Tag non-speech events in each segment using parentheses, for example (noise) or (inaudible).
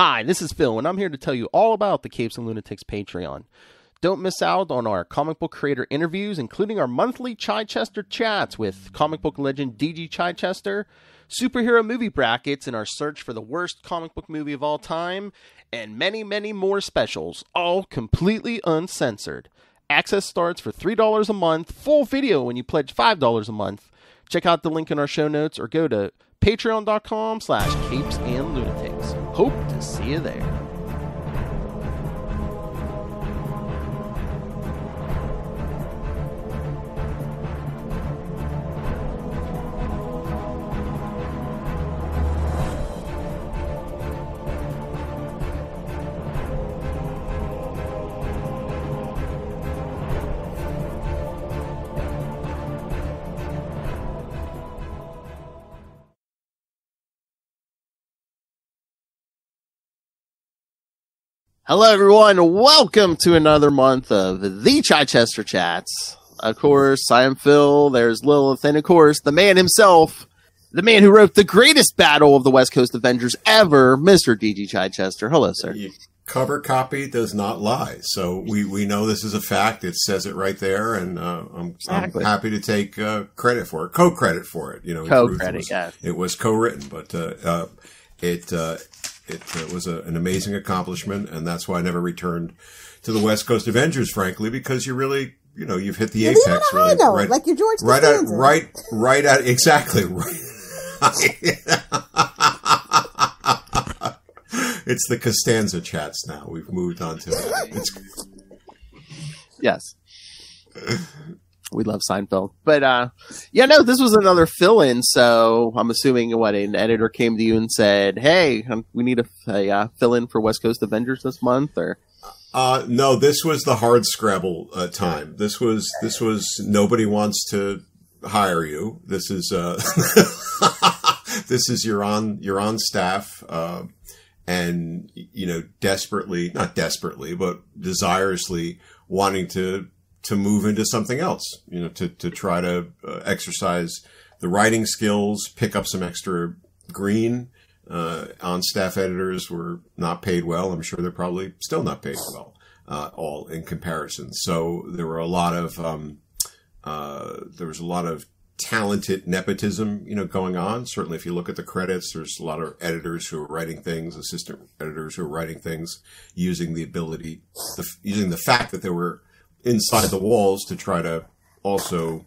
Hi, this is Phil, and I'm here to tell you all about the Capes and Lunatics Patreon. Don't miss out on our comic book creator interviews, including our monthly Chichester chats with comic book legend DG Chichester, superhero movie brackets in our search for the worst comic book movie of all time, and many, many more specials, all completely uncensored. Access starts for $3 a month, full video when you pledge $5 a month. Check out the link in our show notes or go to patreon.com slash capes and lunatics. Hope to see you there. Hello, everyone. Welcome to another month of the Chichester Chats. Of course, I am Phil. There's Lilith, and of course, the man himself, the man who wrote the greatest battle of the West Coast Avengers ever, Mr. DG Chichester. Hello, sir. Cover copy does not lie, so we, we know this is a fact. It says it right there, and uh, I'm, Exactly. I'm happy to take uh, credit for it, co-credit for it. You know, Co-credit, it was- yeah. It was co-written, but uh, uh, it uh, it uh, was a, an amazing accomplishment, and that's why I never returned to the West Coast Avengers, frankly, because you really, you know, you've hit the You leave on apex, a high really, note, right, like your George right at, right, right at exactly (laughs) right. (laughs) it's the Costanza chats now. We've moved on to it. It's, Yes. We love Seinfeld. But uh yeah, no, this was another fill in, so I'm assuming what an editor came to you and said, Hey, um, we need a, a uh, fill in for West Coast Avengers this month or uh, no, this was the hard scrabble uh, time. This was this was nobody wants to hire you. This is uh, (laughs) this is you're on you're on staff. Uh, and you know desperately not desperately but desirously wanting to to move into something else you know to to try to uh, exercise the writing skills pick up some extra green. Uh, on staff editors were not paid well. I'm sure they're probably still not paid well uh, all in comparison. So there were a lot of um, uh, there was a lot of talented nepotism, you know, going on. Certainly, if you look at the credits, there's a lot of editors who are writing things, assistant editors who are writing things, using the ability, the, using the fact that they were inside the walls to try to also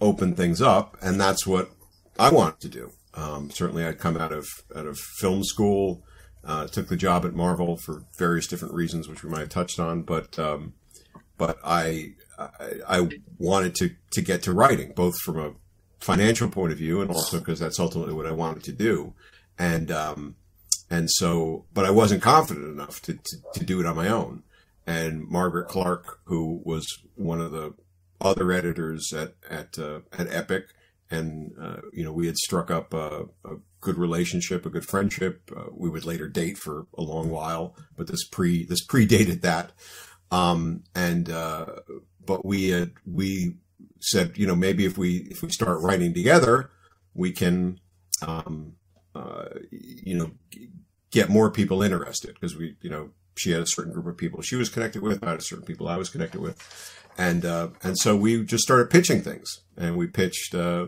open things up, and that's what I wanted to do. Um, certainly, I'd come out of out of film school, uh, took the job at Marvel for various different reasons, which we might have touched on, but um, but I, I I wanted to to get to writing, both from a financial point of view and also because that's ultimately what I wanted to do, and um, and so, but I wasn't confident enough to, to to do it on my own. And Margaret Clark, who was one of the other editors at at uh, at Epic, and uh, you know we had struck up a, a good relationship, a good friendship. Uh, we would later date for a long while, but this pre this predated that. Um, and, uh, but we had, we said, you know, maybe if we, if we start writing together, we can, um, uh, you know, get more people interested because we, you know, she had a certain group of people she was connected with. I had a certain people I was connected with. And, uh, and so we just started pitching things and we pitched, uh,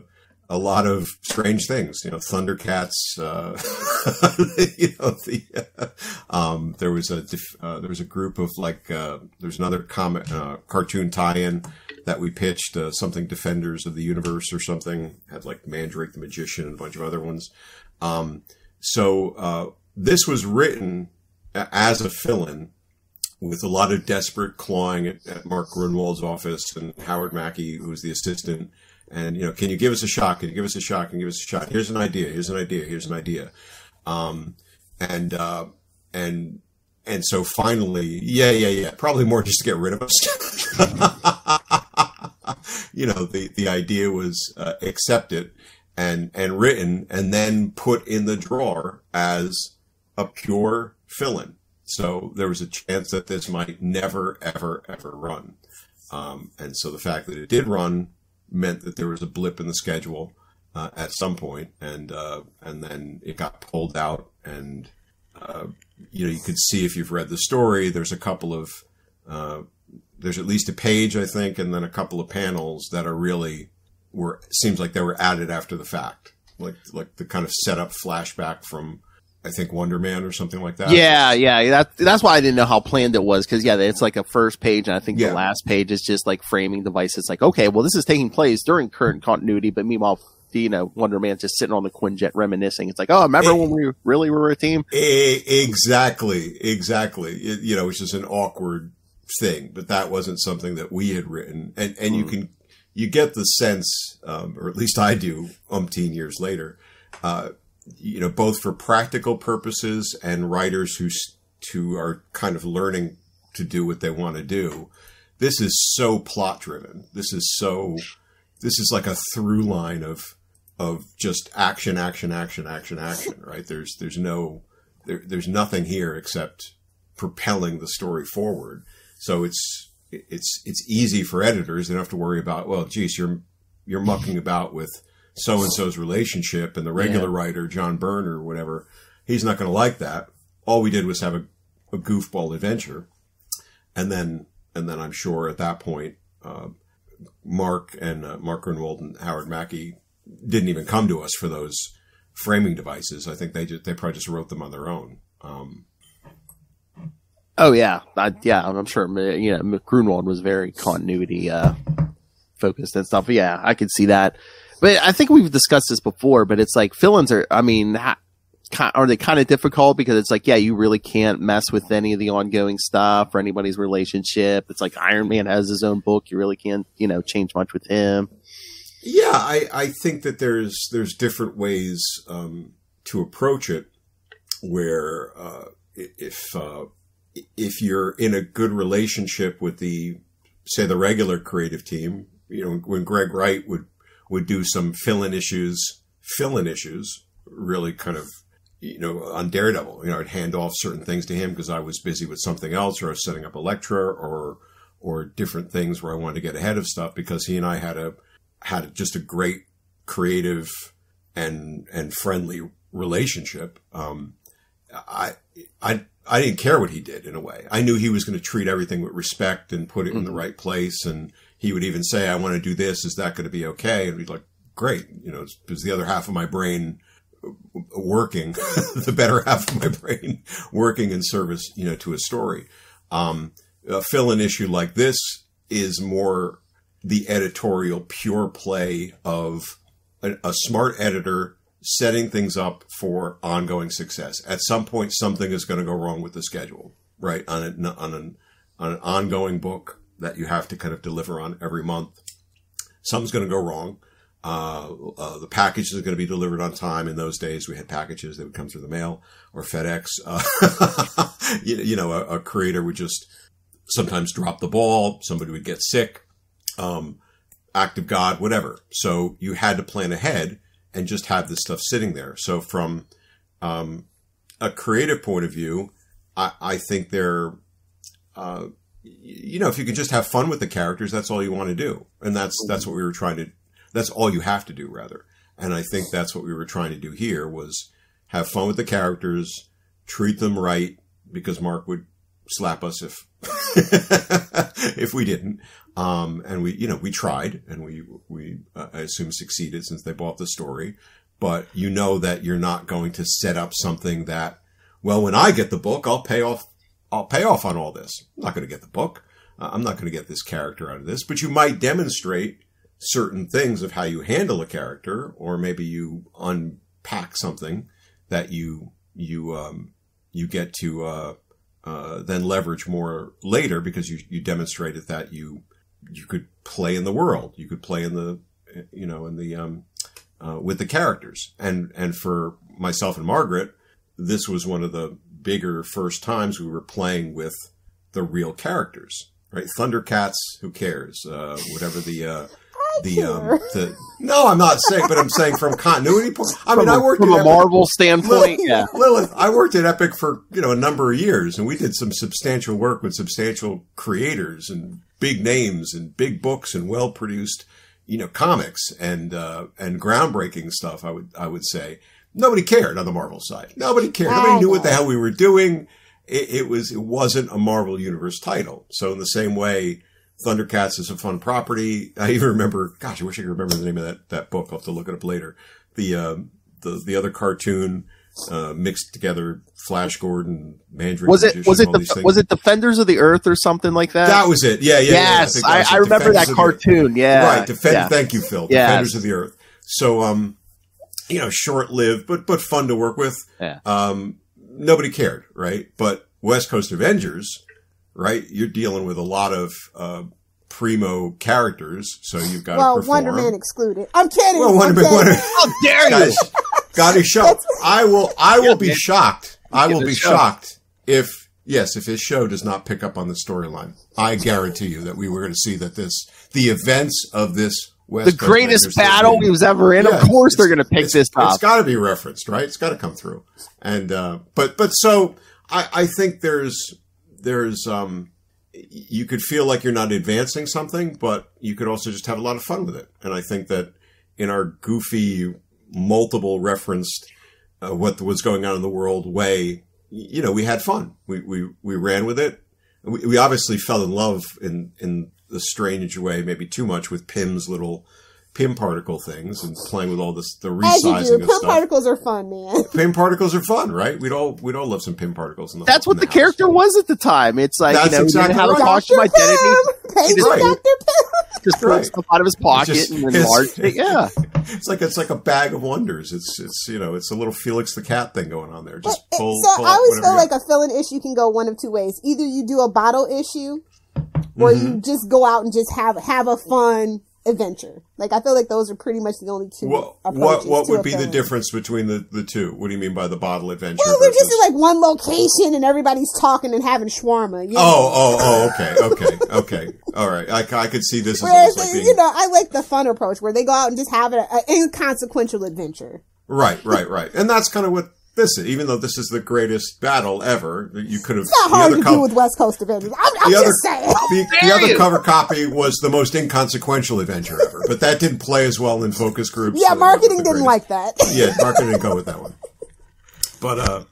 a lot of strange things, you know, Thundercats, uh, (laughs) you know, the, um, there was a, uh, there was a group of like, uh, there's another comic, uh, cartoon tie-in that we pitched, uh, something Defenders of the Universe or something, had like Mandrake the Magician and a bunch of other ones. Um, so, uh, this was written as a fill-in with a lot of desperate clawing at, at Mark Gruenwald's office and Howard Mackie, who was the assistant. And, you know, can you give us a shot? Can you give us a shot? Can you give us a shot? Here's an idea. Here's an idea. Here's an idea. Um, and, uh, and, and so finally, yeah, yeah, yeah, probably more just to get rid of us. (laughs) you know, the, the idea was, uh, accepted and, and written and then put in the drawer as a pure fill-in. So there was a chance that this might never, ever, ever run. Um, and so the fact that it did run meant that there was a blip in the schedule uh, at some point, and uh, and then it got pulled out, and uh, you know, you could see if you've read the story. There's a couple of, uh, there's at least a page, I think, and then a couple of panels that are really were seems like they were added after the fact, like like the kind of setup flashback from I think Wonder Man or something like that. Yeah, yeah. That, that's why I didn't know how planned it was because yeah, it's like a first page, and I think Yeah. the last page is just like framing device. It's like okay, well, this is taking place during current continuity, but meanwhile, you know, Wonder Man's just sitting on the Quinjet reminiscing. It's like, oh, remember when we really were a team? E- exactly, exactly. It, you know, it's just an awkward thing, but that wasn't something that we had written, and and you can you get the sense, um, or at least I do, umpteen years later, uh, you know, both for practical purposes and writers who who are kind of learning to do what they want to do. This is so plot driven. This is so. This is like a through line of of just action, action, action, action, action. Right? There's there's no there, there's nothing here except propelling the story forward. So it's it's it's easy for editors. They don't have to worry about well, geez, you're you're mucking about with so and so's relationship, and the regular writer John Byrne or whatever, he's not going to like that. All we did was have a, a goofball adventure, and then and then I'm sure at that point, uh, Mark and uh, Mark Gruenwald and Howard Mackie didn't even come to us for those framing devices. I think they just, they probably just wrote them on their own. Um, Oh yeah, I, yeah. I'm sure. You know, Gruenwald was very continuity uh, focused and stuff. Yeah, I could see that. But I think we've discussed this before. But it's like fill-ins are. I mean, ha- are they kind of difficult because it's like, yeah, you really can't mess with any of the ongoing stuff or anybody's relationship. It's like Iron Man has his own book. You really can't, you know, change much with him. Yeah, I, I think that there's there's different ways um, to approach it. Where uh, if uh, if you're in a good relationship with the say the regular creative team, you know, when Greg Wright would would do some fill-in issues, fill-in issues, really kind of you know on Daredevil, you know, I'd hand off certain things to him because I was busy with something else, or I was setting up Elektra, or or different things where I wanted to get ahead of stuff because he and I had a had just a great creative and and friendly relationship. Um, I I I didn't care what he did in a way. I knew he was going to treat everything with respect and put it in the right place. And he would even say, "I want to do this. Is that going to be okay?" And we'd like, "Great." You know, is the other half of my brain working, (laughs) the better half of my brain (laughs) working in service, you know, to a story. Um, a fill-in issue like this is more the editorial pure play of a, a smart editor setting things up for ongoing success. At some point, something is going to go wrong with the schedule, right? On an, on an, on an ongoing book that you have to kind of deliver on every month. Something's going to go wrong. Uh, uh, the package is going to be delivered on time. In those days, we had packages that would come through the mail or FedEx. Uh, (laughs) you, you know, a, a creator would just sometimes drop the ball. Somebody would get sick. Um, act of God, whatever. So you had to plan ahead and just have this stuff sitting there. So from um, a creative point of view, I, I think they're, uh, you know, if you can just have fun with the characters, that's all you want to do, and that's that's what we were trying to. That's all you have to do, rather. And I think that's what we were trying to do here was have fun with the characters, treat them right, because Mark would slap us if (laughs) if we didn't. Um, and we, you know, we tried and we, we, uh, I assume succeeded since they bought the story. But you know that you're not going to set up something that, well, when I get the book, I'll pay off, I'll pay off on all this. I'm not going to get the book. Uh, I'm not going to get this character out of this, but you might demonstrate certain things of how you handle a character, or maybe you unpack something that you, you, um, you get to, uh, uh, then leverage more later because you, you demonstrated that you you could play in the world, you could play in the you know in the um, uh, with the characters, and and for myself and Margaret, this was one of the bigger first times we were playing with the real characters, right? Thundercats, who cares? Uh, whatever the uh, the um, the no, I'm not saying, but I'm saying from continuity point. I mean, from I a, worked from at a Epic- Marvel standpoint. Lilith, yeah, Lilith, I worked at Epic for, you know, a number of years and we did some substantial work with substantial creators and big names and big books and well produced, you know, comics and, uh, and groundbreaking stuff, I would, I would say. Nobody cared on the Marvel side. Nobody cared. Nobody knew what the hell we were doing. It, it was it wasn't a Marvel Universe title. So in the same way, Thundercats is a fun property. I even remember, gosh, I wish I could remember the name of that that book. I'll have to look it up later. The uh, the the other cartoon uh, mixed together Flash Gordon, Mandarin. Was it was it the, was it Defenders of the Earth or something like that? That was it. Yeah, yeah. Yes, yeah, I, I, I remember that cartoon. Yeah, right. Defend, yeah. Thank you, Phil. Yes. Defenders of the Earth. So, um, you know, short lived, but but fun to work with. Yeah. Um, nobody cared, right? But West Coast Avengers, right? You're dealing with a lot of uh, primo characters, so you've got well, to perform. Wonder Man excluded. I'm kidding. Well, Wonder Man. Wonder, How dare you? guys, got to show. I will. I will be shocked. I will be shocked if yes, if his show does not pick up on the storyline. I guarantee you that we were going to see that this the events of this West the greatest battle he was ever in. Yeah, of course, they're going to pick this It's got to be referenced, right? It's got to come through. And uh, but but so I, I think there's there's um you could feel like you're not advancing something, but you could also just have a lot of fun with it. And I think that in our goofy, multiple referenced uh, what was going on in the world way, you know, we had fun. We we we ran with it. We, we obviously fell in love in in the strange way, maybe too much, with Pym's little Pym particle things and playing with all this the As you resizing do. of Pym stuff. particles are fun, man. (laughs) Pym particles are fun, right? We'd all we'd all love some Pim particles. In the That's what the house. character was at the time. It's like That's you know, exactly he right. a costume Dr. identity. Pym! Paige just- Dr. Pym! (laughs) Just pulled Right. stuff out of his pocket Just and his- enlarged it. (laughs) Yeah, It's like it's like a bag of wonders. It's it's you know it's a little Felix the cat thing going on there. But, Just eh, eh, pull. so pull I always feel like a fill-in issue can go one of two ways. Either you do a bottle issue, or Mm-hmm. you just go out and just have have a fun adventure. Like I feel like those are pretty much the only two. What what what would be the difference between the, the two? What do you mean by the bottle adventure? Well, they're just versus- in like one location and everybody's talking and having shawarma. You know? Oh oh oh okay okay okay all right. I, I could see this Whereas, like being you know, I like the fun approach where they go out and just have an inconsequential adventure. right right right, and that's kind of what this is. Even though this is the greatest battle ever, you could have It's not the hard other to co- do with West Coast Avengers. I'm, I'm the other, just saying. the, the other cover copy was the most inconsequential adventure ever, but that didn't play as well in focus groups. Yeah, so it wasn't marketing didn't greatest. like that. (laughs) yeah, marketing didn't go with that one. But uh,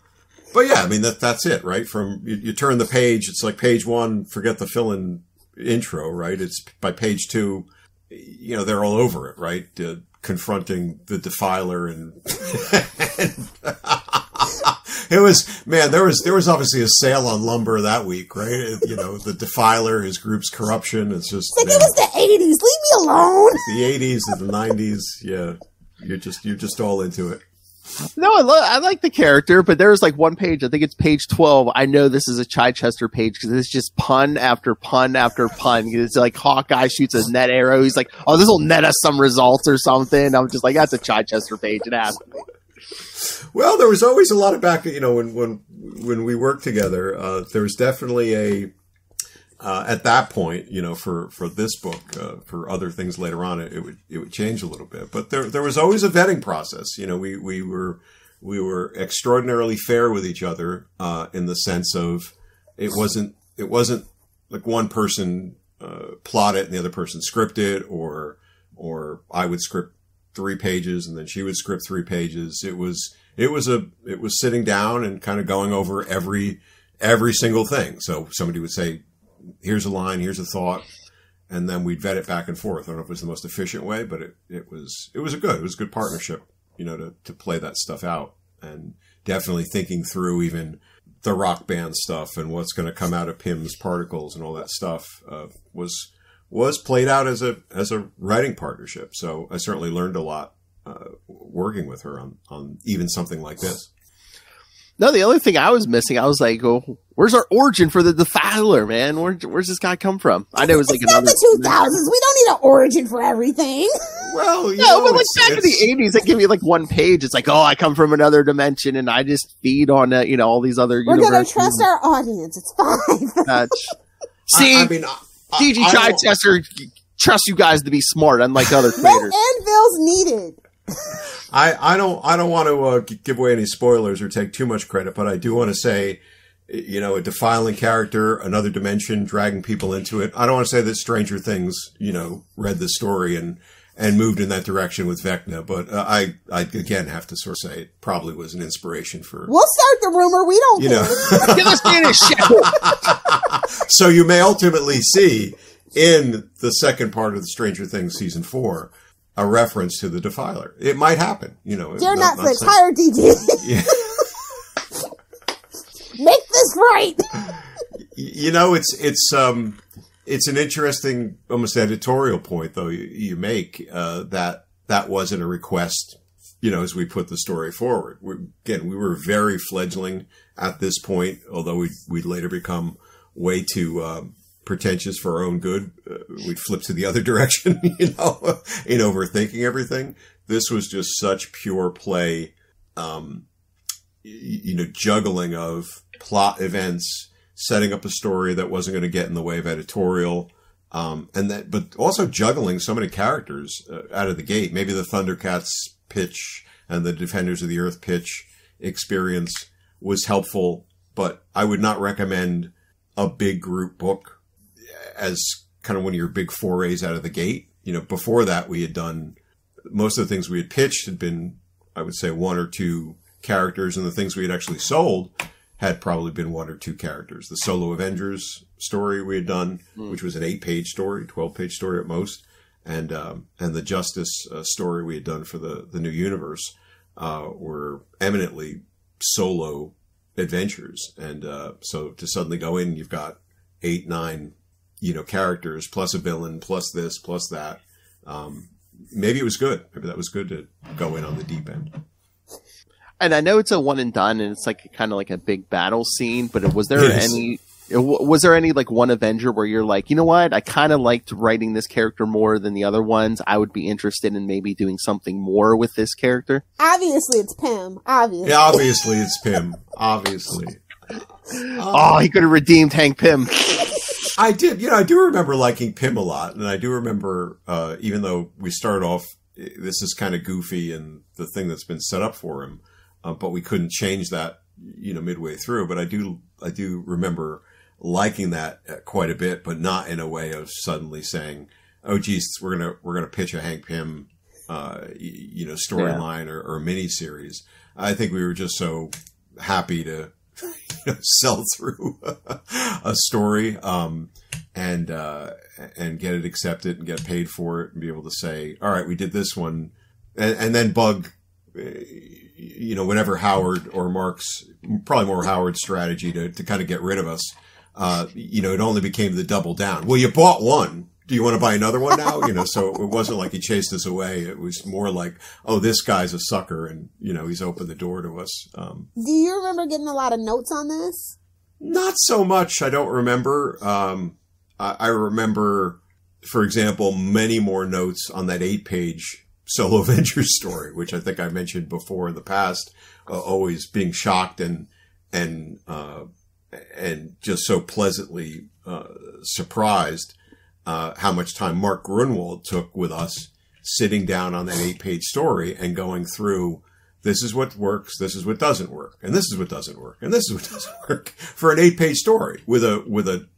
but yeah, I mean that that's it, right? From you, you turn the page, it's like page one, forget the fill-in intro, right? It's by page two, you know, they're all over it, right? Uh, confronting the defiler and. (laughs) It was man. There was there was obviously a sale on lumber that week, right? You know, the defiler, his group's corruption. It's just Like man, it was the 80s. Leave me alone. the eighties and the nineties. Yeah, you're just you're just all into it. No, I, I like the character, but there's like one page. I think it's page twelve. I know this is a Chichester page because it's just pun after pun after pun. It's like Hawkeye shoots a net arrow. He's like, "Oh, this will net us some results or something." I'm just like, "That's a Chichester page." It has. Well, there was always a lot of back. You know, when when when we worked together, uh, there was definitely a. Uh, at that point, you know, for, for this book, uh, for other things later on, it, it would it would change a little bit. But there there was always a vetting process. You know, we we were we were extraordinarily fair with each other uh, in the sense of it wasn't it wasn't like one person uh, plot it and the other person script it, or or I would script three pages and then she would script three pages. It was it was a it was sitting down and kind of going over every every single thing. So somebody would say, "Here's a line, here's a thought." And then we'd vet it back and forth. I don't know if it was the most efficient way, but it, it was it was a good it was a good partnership, you know, to, to play that stuff out and definitely thinking through even the rock band stuff and what's going to come out of Pym's particles and all that stuff uh, was was played out as a as a writing partnership. So I certainly learned a lot uh, working with her on on even something like this. No, the only thing I was missing, I was like, "Oh, where's our origin for the Defiler, man? Where, where's this guy come from?" I know it was like it's not another. the 2000s. We don't need an origin for everything. (laughs) Well, you No, know, but like it's- back in the eighties, they give you like one page. It's like, oh, I come from another dimension, and I just feed on uh, you know all these other. We're gonna trust our audience. It's fine. (laughs) and. See, I, I mean, I, DG I don't- Chichester trusts you guys to be smart, unlike other no creators. anvils needed. I, I don't I don't want to uh, give away any spoilers or take too much credit, but I do want to say, you know, a defiling character, another dimension, dragging people into it. I don't want to say that Stranger Things, you know, read the story and and moved in that direction with Vecna. But uh, I, I again have to sort of say it probably was an inspiration for We'll start the rumor. We don't you know. Get this in his shit. so you may ultimately see in the second part of the Stranger Things season four a reference to the Defiler. It might happen, you know. Dear not- not Netflix, saying- hire. Yeah. (laughs) Make this right. you know it's it's um it's an interesting almost editorial point though you, you make uh that that wasn't a request you know as we put the story forward we, again we were very fledgling at this point although we we'd later become way too um pretentious for our own good uh, we'd flip to the other (laughs) direction you know in overthinking everything. This was just such pure play um you know juggling of plot events setting up a story that wasn't going to get in the way of editorial um, and that but also juggling so many characters uh, out of the gate. Maybe the thundercats pitch and the defenders of the earth pitch experience was helpful but i would not recommend a big group book as kind of one of your big forays out of the gate you know before that we had done most of the things we had pitched had been i would say one or two characters and the things we had actually sold had probably been one or two characters. The solo Avengers story we had done, which was an eight-page story, twelve-page story at most, and um, and the Justice uh, story we had done for the the new universe uh, were eminently solo adventures. And uh, so to suddenly go in, you've got eight, nine, you know, characters plus a villain, plus this, plus that. Um, maybe it was good. Maybe that was good to go in on the deep end. and I know it's a one and done, and it's like kind of like a big battle scene. But was there It is. any? Was there any like one Avenger where you're like, you know what? I kind of liked writing this character more than the other ones. I would be interested in maybe doing something more with this character. Obviously, it's Pym. Obviously. Yeah, obviously it's Pym. Obviously. (laughs) Oh, he could have redeemed Hank Pym. (laughs) I did. You know, I do remember liking Pym a lot, and I do remember, uh, even though we started off, this is kind of goofy and the thing that's been set up for him, uh, but we couldn't change that, you know, midway through. But I do, I do remember liking that uh, quite a bit, but not in a way of suddenly saying, "Oh, geez, we're gonna we're gonna pitch a Hank Pym, uh, you know, storyline or, or mini series." I think we were just so happy to (laughs) you know, sell through (laughs) a story um, and uh, and get it accepted and get paid for it and be able to say, all right, we did this one, and, and then bug, uh, you know, whatever Howard or Mark's probably more Howard's strategy to to kind of get rid of us. Uh, you know, it only became the double down. Well, you bought one. Do you want to buy another one now? You know, so it wasn't like he chased us away. It was more like, oh, this guy's a sucker, and you know, he's opened the door to us. Um, Do you remember getting a lot of notes on this? not so much. I don't remember. Um, I, I remember, for example, many more notes on that eight page solo (laughs) Avengers story, which I think I mentioned before in the past, uh, always being shocked and, and, uh, and just so pleasantly, uh, surprised, uh, how much time Mark Gruenwald took with us sitting down on that eight page story and going through this is what works, this is what doesn't work, and this is what doesn't work, and this is what (laughs) doesn't work for an eight page story with a with a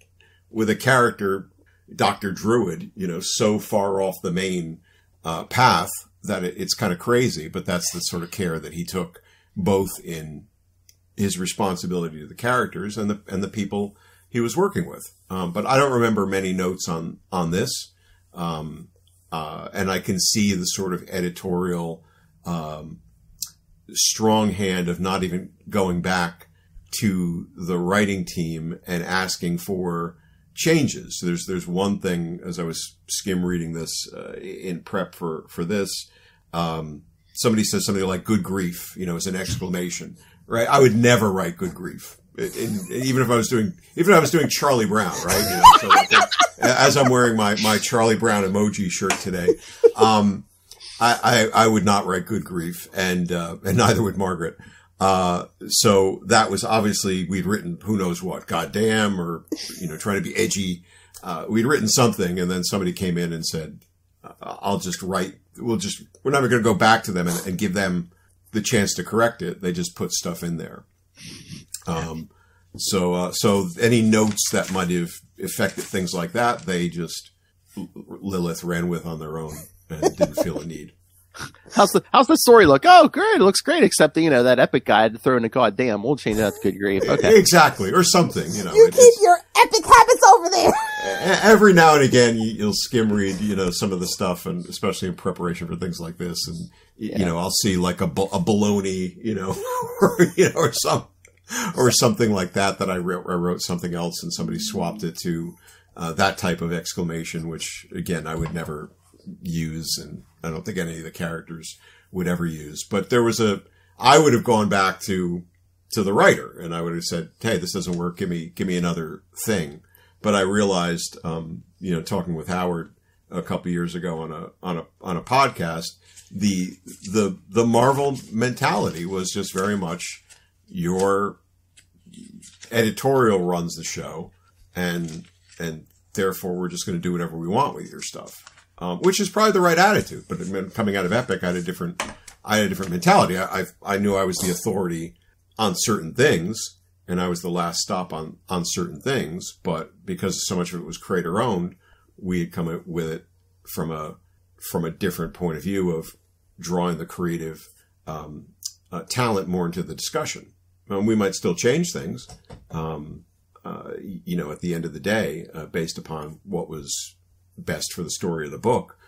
with a character, Doctor Druid, you know, so far off the main uh, path that it, it's kind of crazy. But that's the sort of care that he took, both in his responsibility to the characters and the and the people he was working with. Um, but I don't remember many notes on on this, um, uh, and I can see the sort of editorial. Um, strong hand of not even going back to the writing team and asking for changes. There's there's one thing as I was skim reading this uh, in prep for for this. Um, somebody says something like "good grief," you know, as an exclamation. Right? I would never write "good grief." In, even if I was doing, even if I was doing Charlie Brown, right? You know, so like, as I'm wearing my my Charlie Brown emoji shirt today, um, I, I, I would not write good grief and, uh, and neither would Margaret. Uh, so that was obviously we'd written who knows what, goddamn, or, you know, trying to be edgy. Uh, we'd written something and then somebody came in and said, uh, I'll just write, we'll just, we're never going to go back to them and, and give them the chance to correct it. They just put stuff in there. Um, so, uh, so any notes that might have affected things like that, they just, Lilith ran with on their own. and didn't feel a need. How's the how's the story look? Oh, great! It looks great. Except you know that epic guy had to throw in a goddamn. We'll change that to good grief. (laughs) Okay. Exactly, or something. You know, You it- keep your epic habits over there. (laughs) every now and again you, you'll skim read you know some of the stuff and especially in preparation for things like this and y- you know i'll see like a, a baloney you know (laughs) or you know or some (laughs) or something like that that i wrote, I wrote something else and somebody swapped it to uh, that type of exclamation which again i would never use and i don't think any of the characters would ever use. But there was a i would have gone back to to the writer and i would have said hey this doesn't work. Give me give me another thing. But I realized, um, you know, talking with Howard a couple years ago on a on a on a podcast, the the the Marvel mentality was just very much your editorial runs the show, and and therefore we're just going to do whatever we want with your stuff, um, which is probably the right attitude. But coming out of Epic, I had a different I had a different mentality. I I, I knew I was the authority on certain things and I was the last stop on on certain things. But because so much of it was creator owned, we had come with it from a from a different point of view of drawing the creative um, uh, talent more into the discussion. And we might still change things, um, uh, you know, at the end of the day, uh, based upon what was best for the story of the book.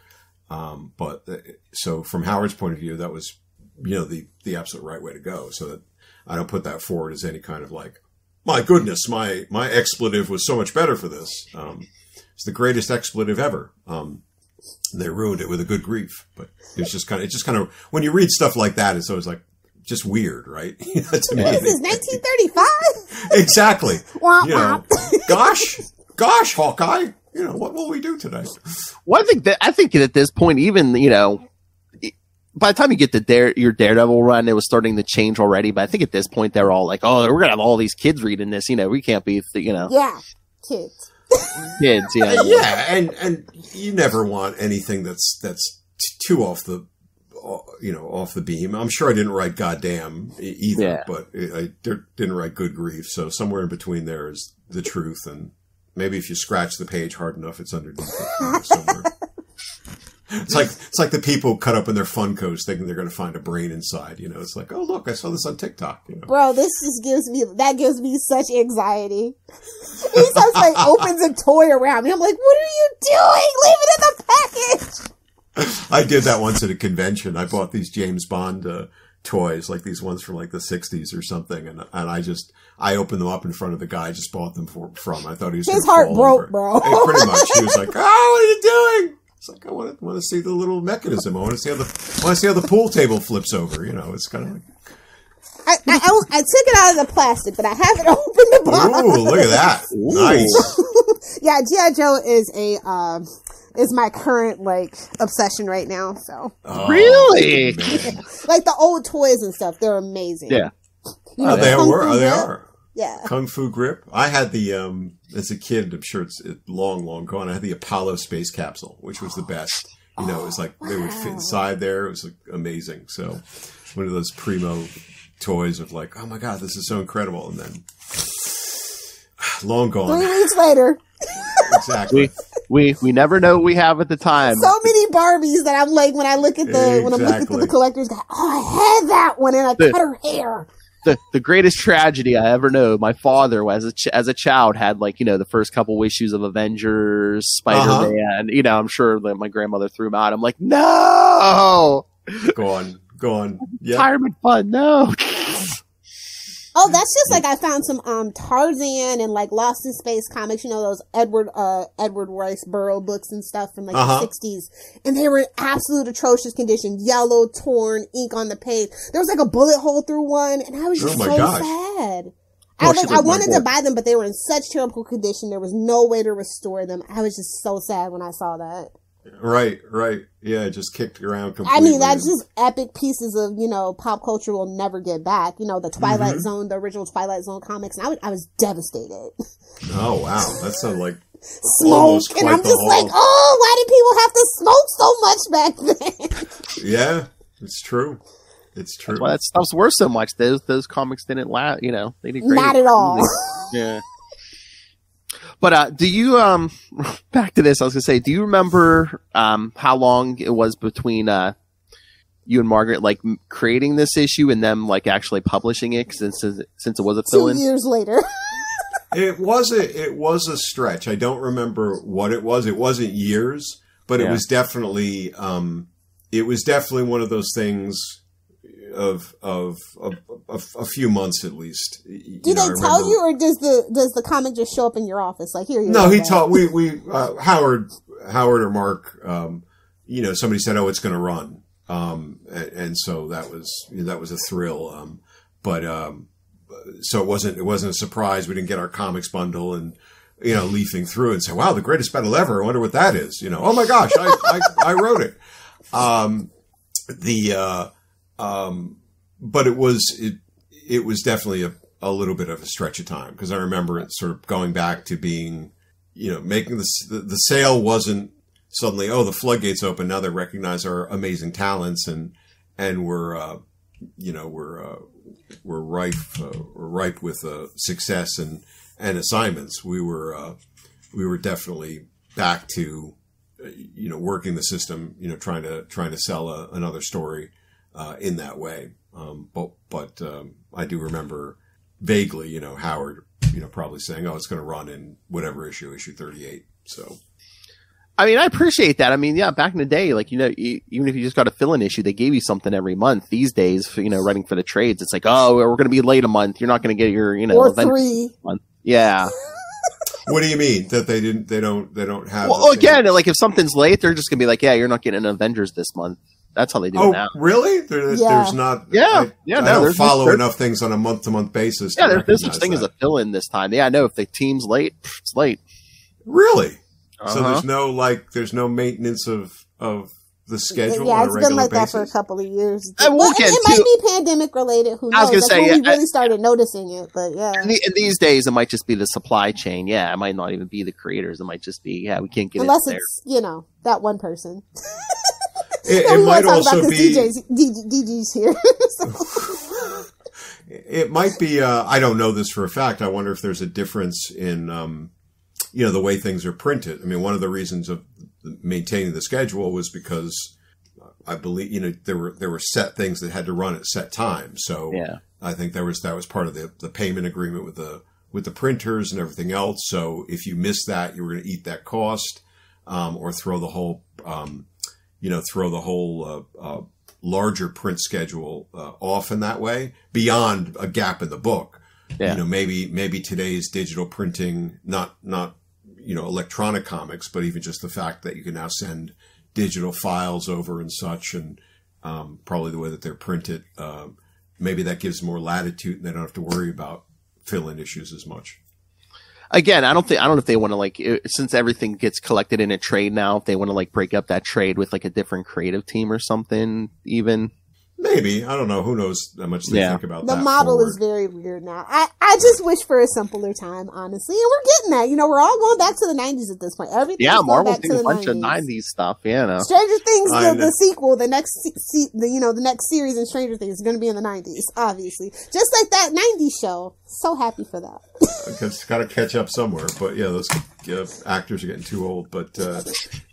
Um, but uh, so from Howard's point of view, that was, you know, the, the absolute right way to go. So that I don't put that forward as any kind of like, my goodness, my, my expletive was so much better for this. Um, it's the greatest expletive ever. Um, they ruined it with a good grief, but it's just kind of, it's just kind of, when you read stuff like that, it's always like, just weird, right? (laughs) to me, This is 1935. (laughs) exactly. Wah, You know, (laughs) gosh, gosh, Hawkeye, you know, what will we do today? Well, I think that I think at this point, even you know, by the time you get to Dare, your Daredevil run, it was starting to change already. But I think at this point, they're all like, "Oh, we're gonna have all these kids reading this." You know, we can't be, you know, Yeah, kids. kids. Yeah, yeah, and and you never want anything that's that's t- too off the you know off the beam. I'm sure I didn't write goddamn either, Yeah. but I I didn't write good grief. So somewhere in between there is the truth, and maybe if you scratch the page hard enough, it's underneath it somewhere. (laughs) It's like it's like the people cut up in their Funkos thinking they're going to find a brain inside. You know, it's like, oh look, I saw this on TikTok. You know, Bro, this just gives me that gives me such anxiety. He says like opens a toy around me. I'm like, what are you doing? Leave it in the package. I did that once at a convention. I bought these James Bond uh, toys, like these ones from like the '60s or something, and and I just I opened them up in front of the guy I just bought them for, from. I thought he was His heart broke, over. bro. Hey, pretty much, he was (laughs) like, "Oh, what are you doing?" It's like I want to want to see the little mechanism. I want to see how the I want to see how the pool table flips over. You know, it's kind of like, I, I, I, took it out of the plastic, but I haven't (laughs) opened the box. ooh, look at that, (laughs) nice. Yeah, GI Joe is a um is my current like obsession right now. So Oh, Really? man. (laughs) like the old toys and stuff, they're amazing. yeah. You know, Oh, they Kung were. Oh, they are. Yeah. Kung Fu Grip. I had the um as a kid. I'm sure it's it, long, long gone. I had the Apollo space capsule, which was the best. You know, it was like they would fit inside there. It was like, amazing. So one of those primo toys of like, oh my god, this is so incredible, and then (sighs) long gone. Three gone. weeks later, (laughs) Exactly. We we never know what we have at the time. so many Barbies that I'm like when I look at the when I'm looking through the collectors guide, oh I had that one and I The- cut her hair. the the greatest tragedy I ever know. My father, as a ch- as a child, had like you know the first couple issues of Avengers, Spider Man. Uh-huh. You know, I'm sure that my grandmother threw them out. I'm like, no, gone. Gone. Yeah. retirement fund, no. (laughs) Oh, that's just like I found some um Tarzan and like Lost in Space comics, you know, those Edward uh Edward Rice Burrow books and stuff from like Uh-huh. the sixties. And they were in absolute atrocious condition, yellow, torn, ink on the page. There was like a bullet hole through one, and I was Oh just my so gosh. sad. Oh, I like I wanted to buy them, but they were in such terrible condition. There was no way to restore them. I was just so sad when I saw that. Right. Right. Yeah. it Just kicked around completely. I mean, that's just epic pieces of, you know, pop culture we'll never get back. You know, the Twilight Mm-hmm. Zone, the original Twilight Zone comics. And I was, I was devastated. Oh wow, that sounded like Smoke. And I'm the just like, oh, why did people have to smoke so much back then? yeah. It's true. It's true. That's why that stuff's worth so much. Those those comics didn't last. You know, they didn't. Not at all. Yeah. But uh, do you um (laughs) back to this? I was gonna say, do you remember um how long it was between uh you and Margaret like m- creating this issue and them like actually publishing it since since it was a Two fill-in? years later. (laughs) It was a it was a stretch. I don't remember what it was. It wasn't years, but it was definitely um, it was definitely one of those things of of, a few months at least. You Do know, they tell remember- you, or does the does the comic just show up in your office? Like here, you No, he taught we we uh, Howard Howard or Mark. Um, you know, somebody said, "Oh, it's going to run," um, and, and so that was that was a thrill. Um, but um, so it wasn't it wasn't a surprise. We didn't get our comics bundle and you know leafing through and say, "Wow, the greatest battle ever." I wonder what that is. You know, oh my gosh, I I, I wrote it. (laughs) Um, the uh, um, but it was it it was definitely a, a little bit of a stretch of time because I remember it sort of going back to being you know making this the, the sale wasn't suddenly oh the floodgates open now they recognize our amazing talents and and we're uh, you know we're uh, we're rife uh, ripe with uh, success and and assignments. We were uh, we were definitely back to uh, you know working the system you know trying to trying to sell a, another story uh, in that way um, but but um, I do remember vaguely you know Howard you know probably saying oh it's going to run in whatever issue issue 38 so I mean, I appreciate that. I mean, yeah, back in the day, like you know, even if you just got a fill-in issue, they gave you something every month. These days, you know, writing for the trades, it's like, oh, we're going to be late a month. You're not going to get your, you know, or three. month. Yeah. (laughs) what do you mean that they didn't they don't they don't have Well, again, like if something's late, they're just going to be like, yeah, you're not getting an Avengers this month. That's how they do Oh, it now. really? There, Yeah. There's not. Yeah. I, Yeah, I no, don't there's- follow enough things on a month to month basis. Yeah, there's, there's such recognize thing as a fill-in this time. Yeah, I know if the team's late, it's late. really. So Uh-huh. there's no like there's no maintenance of of the schedule yeah, on a it's regular been like that for a couple of years. I will But get it might be pandemic related. Who knows? I was gonna That's say, when yeah, we really started noticing it. But yeah, And, the, and these days, it might just be the supply chain. Yeah, it might not even be the creators. It might just be, yeah, we can't get unless it there. it's you know that one person. (laughs) It, it we might wanna talk also about 'cause be. DJ's, DG, DG's here. So- (laughs) It might be. Uh, I don't know this for a fact. I wonder if there's a difference in, um, you know, the way things are printed. I mean, one of the reasons of maintaining the schedule was because I believe you know there were there were set things that had to run at set times. So Yeah. I think there was that was part of the the payment agreement with the with the printers and everything else. So if you missed that, you were going to eat that cost, um, or throw the whole, um, you know, throw the whole uh, uh, larger print schedule uh, off in that way beyond a gap in the book. Yeah. You know, maybe maybe today's digital printing, not not you know electronic comics, but even just the fact that you can now send digital files over and such, and um, probably the way that they're printed, um, maybe that gives more latitude, and they don't have to worry about fill-in issues as much. Again, I don't think, I don't know if they want to like, since everything gets collected in a trade now, if they want to like break up that trade with like a different creative team or something, even. Maybe I don't know. Who knows how much they Yeah. think about the that. model forward. is very weird now. I, I just wish for a simpler time, honestly. And we're getting that. You know, we're all going back to the 90s at this point. Everything Yeah, Marvel's back to doing a the bunch 90s. of 90s stuff. Yeah, no. Stranger Things, the, the sequel, the next, se- se- the, you know, the next series in Stranger Things is going to be in the 90s, obviously. Just like that 90s show. So happy for that. It's got to catch up somewhere. But yeah, those uh, actors are getting too old. But uh,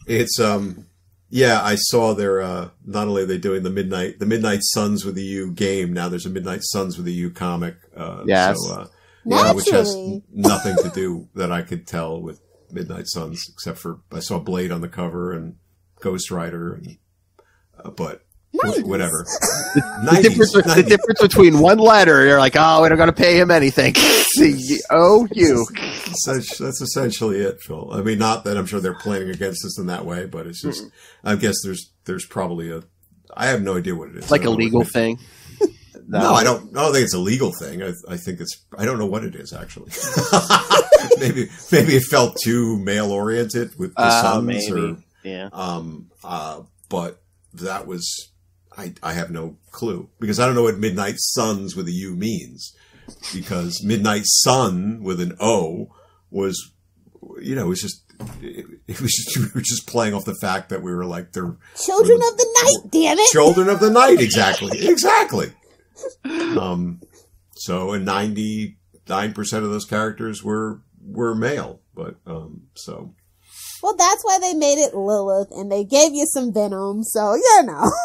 it's um, yeah, I saw their uh, not only are they doing the midnight the Midnight Suns with the U game now. There's a Midnight Suns with the U comic. Uh, Yes. So, uh, yeah, which has nothing to do that I could tell with Midnight Suns, except for I saw Blade on the cover and Ghost Rider, and, uh, but. 90s. Whatever. (laughs) The difference, the difference between one letter, you're like, oh, we're not going to pay him anything. (laughs) oh, you. That's essentially it, Phil. I mean, not that I'm sure they're planning against us in that way, but it's just, I guess there's, there's probably a, I have no idea what it is. It's like a legal thing. No, I don't, I don't think it's a legal thing. I, I think it's, I don't know what it is actually. (laughs) maybe, maybe it felt too male oriented with the Uh, sons maybe. or, Yeah. um, uh, but that was, I, I have no clue because I don't know what Midnight Suns with a U means because Midnight Sun with an O was, you know, it was just, it, it was just, (laughs) we were just playing off the fact that we were like, they're Children of the Night, damn it. children of the night. Exactly. Exactly. Um, so, and 99% of those characters were, were male, but um, so Well, that's why they made it Lilith, and they gave you some venom. So you know. (laughs)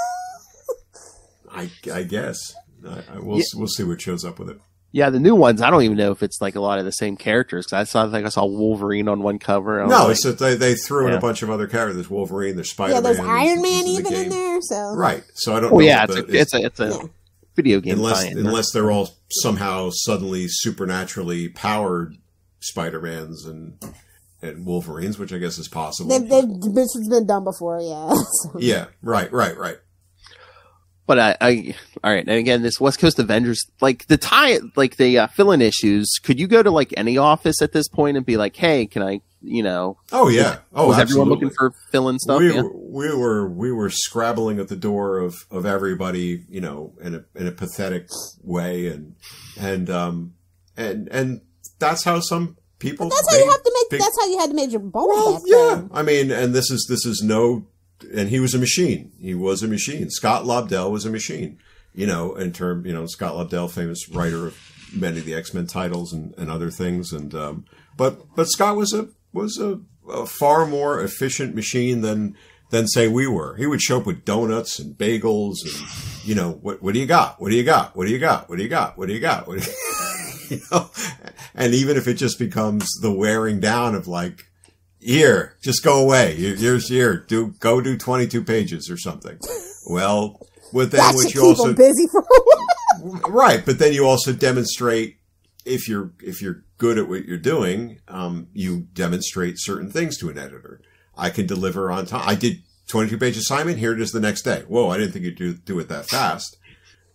I I guess I, I we'll Yeah. we'll see what shows up with it. Yeah, the new ones. I don't even know if it's like a lot of the same characters. 'cause I saw like I saw Wolverine on one cover. I No, like, it's that they they threw in Yeah. a bunch of other characters. There's Wolverine, there's Spider yeah, Man, there's Iron Man even in there. So Right. So I don't. oh know yeah, it's the- a, it's a it's a Yeah. video game unless tie-in. unless they're all somehow suddenly supernaturally powered Spider Mans and and Wolverines, which I guess is possible. they've, they've this has been done before. Yeah. So- (laughs) yeah. Right. Right. Right. But I, I, all right. And again, this West Coast Avengers, like the tie, like the uh, fill-in issues. Could you go to like any office at this point and be like, "Hey, can I, you know, Oh yeah. Oh, was absolutely. everyone looking for fill-in stuff?" we, yeah. were, we were we were scrabbling at the door of, of everybody, you know, in a in a pathetic way, and and um and and that's how some people. That's how you made have to make. big- that's how you had to make your bonus Well, yeah. then. I mean, and this is this is no, and he was a machine. He was a machine. Scott Lobdell was a machine. You know, in term, you know, Scott Lobdell, famous writer of many of the X Men titles and, and other things, and um, but but Scott was a was a, a far more efficient machine than than say we were. He would show up with donuts and bagels, and you know, what what do you got? What do you got? What do you got? What do you got? What do you got? What do you, you know, and even if it just becomes the wearing down of like here, just go away. You- Here's here, do go do 22 pages or something. (laughs) Well, with then That which you also busy for a while. (laughs) right, but then you also demonstrate if you're if you're good at what you're doing, um, you demonstrate certain things to an editor. I can deliver on time. I did 22 page assignment. Here it is the next day. Whoa, I didn't think you'd do, do it that fast.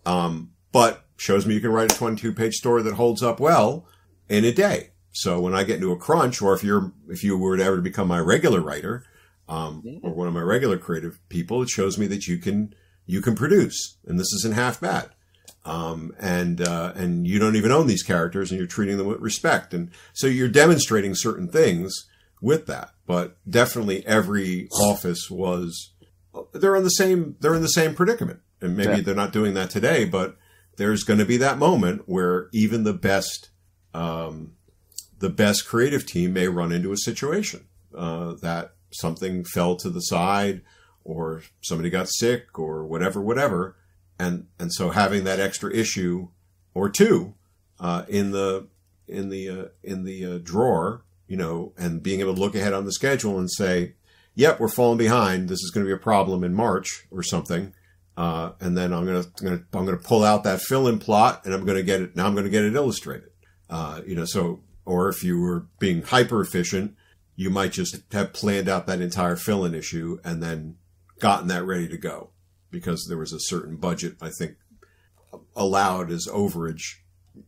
Um, but shows me you can write a 22 page story that holds up well in a day. So when I get into a crunch, or if you're, if you were to ever become my regular writer, um, or one of my regular creative people, it shows me that you can, you can produce. And this isn't half bad. Um, and, uh, and you don't even own these characters and you're treating them with respect. And so you're demonstrating certain things with that. But definitely every office was, they're in the same, they're in the same predicament. And maybe Yeah. they're not doing that today, but there's going to be that moment where even the best, um, the best creative team may run into a situation, uh, that something fell to the side or somebody got sick or whatever, whatever. And, and so having that extra issue or two, uh, in the, in the, uh, in the uh, drawer, you know, and being able to look ahead on the schedule and say, yep, we're falling behind. This is going to be a problem in March or something. Uh, and then I'm going to, I'm to pull out that fill-in plot and I'm going to get it, now I'm going to get it illustrated. Uh, you know, so, or if you were being hyper efficient, you might just have planned out that entire fill-in issue and then gotten that ready to go because there was a certain budget, I think, allowed as overage,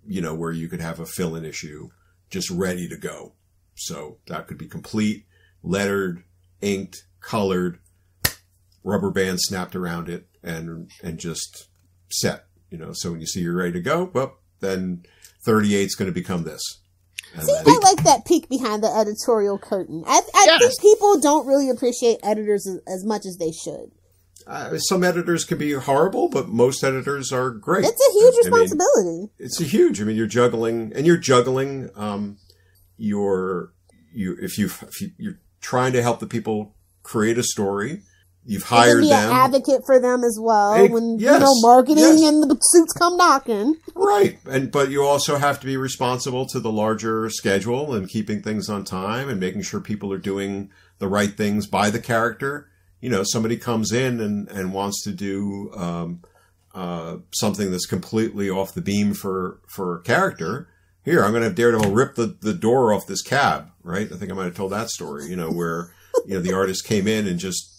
you know, where you could have a fill-in issue just ready to go. So that could be complete, lettered, inked, colored, rubber band snapped around it and, and just set, you know, so when you see you're ready to go, well, then 38 is going to become this. See, I like that peek behind the editorial curtain. I, I Yes. think people don't really appreciate editors as, as much as they should. Uh, some editors can be horrible, but most editors are great. It's a huge I mean, responsibility. it's a huge. I mean, you're juggling, and you're juggling. Um, your you if you if you, you're trying to help the people create a story, you've hired be them, an advocate for them as well Hey, when yes, you know marketing yes. and the suits come knocking. right? And but you also have to be responsible to the larger schedule and keeping things on time and making sure people are doing the right things by the character. You know, somebody comes in and and wants to do. Um, uh, something that's completely off the beam for for character. Here, I'm going to have Daredevil rip the, the door off this cab, right? I think I might have told that story, you know, where, you know, the artist came in and just,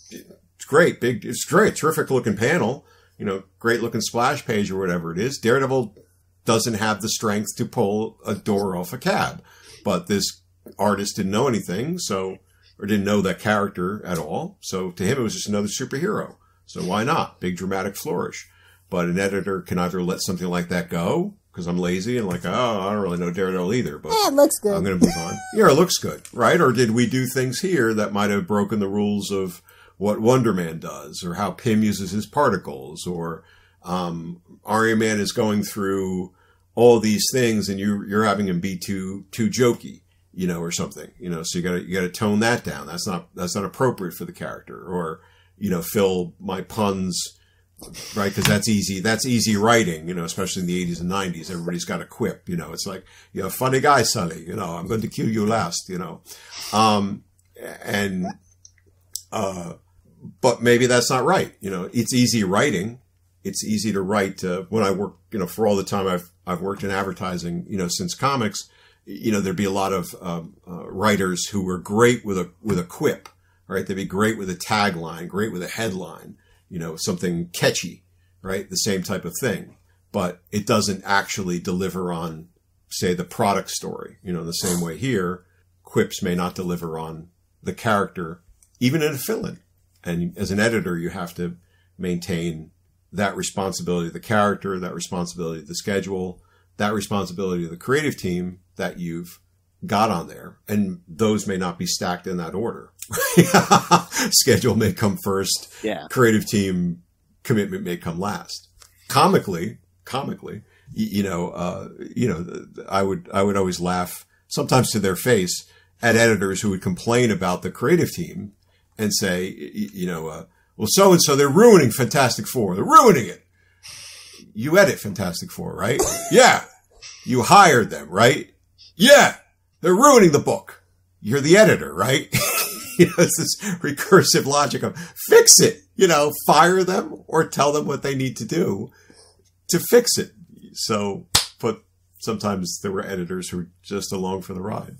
great, big, it's great, terrific looking panel, you know, great looking splash page or whatever it is. Daredevil doesn't have the strength to pull a door off a cab, but this artist didn't know anything, so, or didn't know that character at all. So to him, it was just another superhero. So why not? Big dramatic flourish. But an editor can either let something like that go because I'm lazy and like, oh, I don't really know Daredevil either, but Eh, it looks good. I'm going to move on. Yeah, it looks good, right? Or did we do things here that might have broken the rules of what Wonder Man does, or how Pym uses his particles, or um, Iron Man is going through all these things, and you you're having him be too too jokey. you know, or something, you know, so you gotta, you gotta tone that down. That's not, that's not appropriate for the character or, you know, fill my puns, right? Cause that's easy, that's easy writing, you know, especially in the eighties and nineties. Everybody's got a quip, you know, it's like, you're a funny guy, Sully, you know, I'm going to kill you last, you know. Um, and, uh, but maybe that's not right. You know, it's easy writing. It's easy to write, when I work, you know, for all the time I've, I've worked in advertising, you know, since comics, you know, there'd be a lot of um, uh, writers who were great with a with a quip, right? They'd be great with a tagline, great with a headline, you know, something catchy, right? The same type of thing, but it doesn't actually deliver on, say, the product story. You know, the same way here, quips may not deliver on the character, even in a fill-in. And as an editor, you have to maintain that responsibility of the character, that responsibility of the schedule, that responsibility of the creative team that you've got on there. And those may not be stacked in that order. (laughs) Schedule may come first. Yeah. Creative team commitment may come last. Comically, comically, you, you know, uh, you know, I would, I would always laugh sometimes to their face at editors who would complain about the creative team and say, you know, uh, well, so and so they're ruining Fantastic Four. They're ruining it. You edit Fantastic Four, right? yeah. You hired them, right? Yeah, they're ruining the book. You're the editor, right? (laughs) you know, it's this recursive logic of fix it, you know, fire them or tell them what they need to do to fix it. So, but sometimes there were editors who were just along for the ride.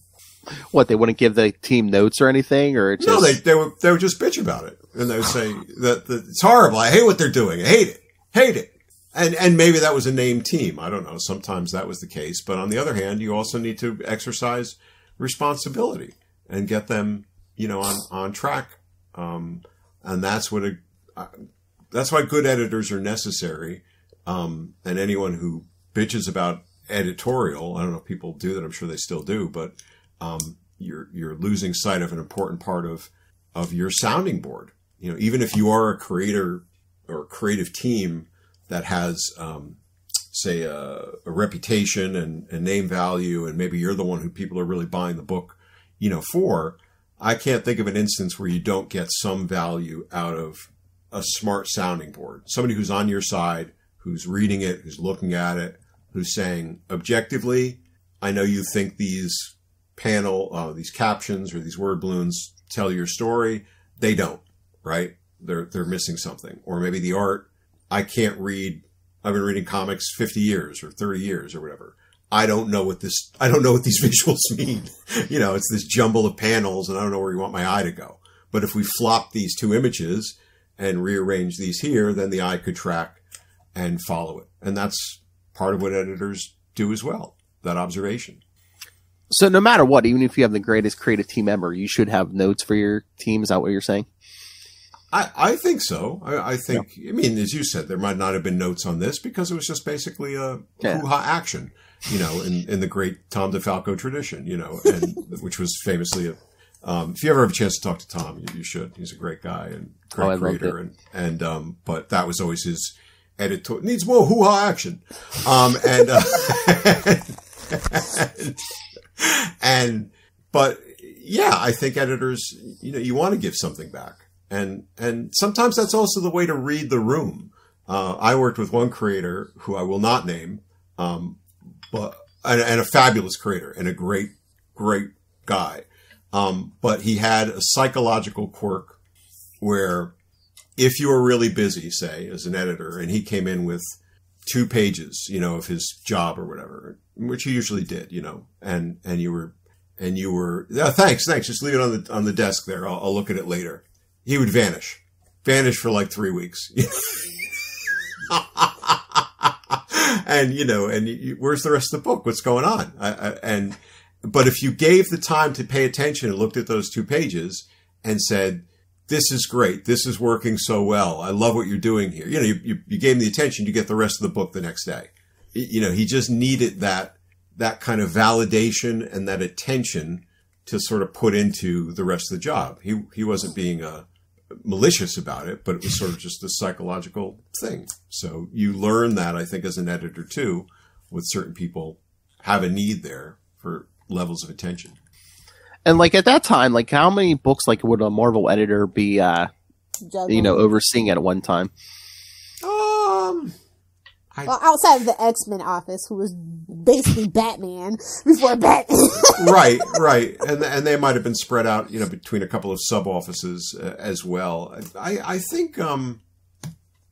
What they wouldn't give the team notes or anything, or just... no, they they would they would just bitch about it, and they would say that, that it's horrible. I hate what they're doing. I hate it. Hate it. And and maybe that was a named team. I don't know. Sometimes that was the case. But on the other hand, you also need to exercise responsibility and get them, you know, on on track. Um, and that's what a uh, that's why good editors are necessary. Um, and anyone who bitches about editorial, I don't know if people do that. I'm sure they still do, but um, you're you're losing sight of an important part of of your sounding board. You know, even if you are a creator or a creative team that has, um, say, a, a reputation and, and, name value, and maybe you're the one who people are really buying the book, you know, for. I can't think of an instance where you don't get some value out of a smart sounding board. Somebody who's on your side, who's reading it, who's looking at it, who's saying objectively, I know you think these panel, uh, these captions or these word balloons tell your story. They don't, right? They're, they're missing something. Or maybe the art I can't read. I've been reading comics 50 years or 30 years or whatever. I don't know what this, I don't know what these (laughs) visuals mean. you know, it's this jumble of panels and I don't know where you want my eye to go. But if we flop these two images and rearrange these here, then the eye could track and follow it. And that's part of what editors do as well, that observation. So no matter what, even if you have the greatest creative team ever, you should have notes for your team. Is that what you're saying? I, I think so. I, I think, yeah. I mean, as you said, there might not have been notes on this because it was just basically a yeah. hoo-ha action, you know, in, in the great Tom DeFalco tradition, you know, and (laughs) which was famously a, um, if you ever have a chance to talk to Tom, you, you should. He's a great guy and great oh, creator. And, and, um, but that was always his editor needs more hoo-ha action. Um, and, uh, (laughs) and, (laughs) and, but yeah, I think editors, you know, you want to give something back and and sometimes that's also the way to read the room. Uh, I worked with one creator who I will not name, um, but and, and, a fabulous creator and a great great guy. Um, but he had a psychological quirk where if you were really busy, say as an editor, and he came in with two pages, you know, of his job or whatever, which he usually did, you know, and and you were and you were oh, thanks thanks just leave it on the on the desk there. I'll, I'll look at it later he would vanish, vanish for like three weeks. (laughs) and you know, and you, where's the rest of the book? What's going on? I, I, and but if you gave the time to pay attention and looked at those two pages and said, "This is great. This is working so well. I love what you're doing here." You know, you, you, you gave him the attention to get the rest of the book the next day. You know, he just needed that that kind of validation and that attention to sort of put into the rest of the job. He he wasn't being a malicious about it, but it was sort of just a psychological thing. So you learn that, I think, as an editor too, with certain people have a need there for levels of attention. And like at that time, like how many books like would a Marvel editor be, uh, you know, overseeing at one time? Um, well, outside of the X Men office, who was basically Batman (laughs) before Batman. (laughs) right, right, and and they might have been spread out, you know, between a couple of sub offices uh, as well. I I think, um,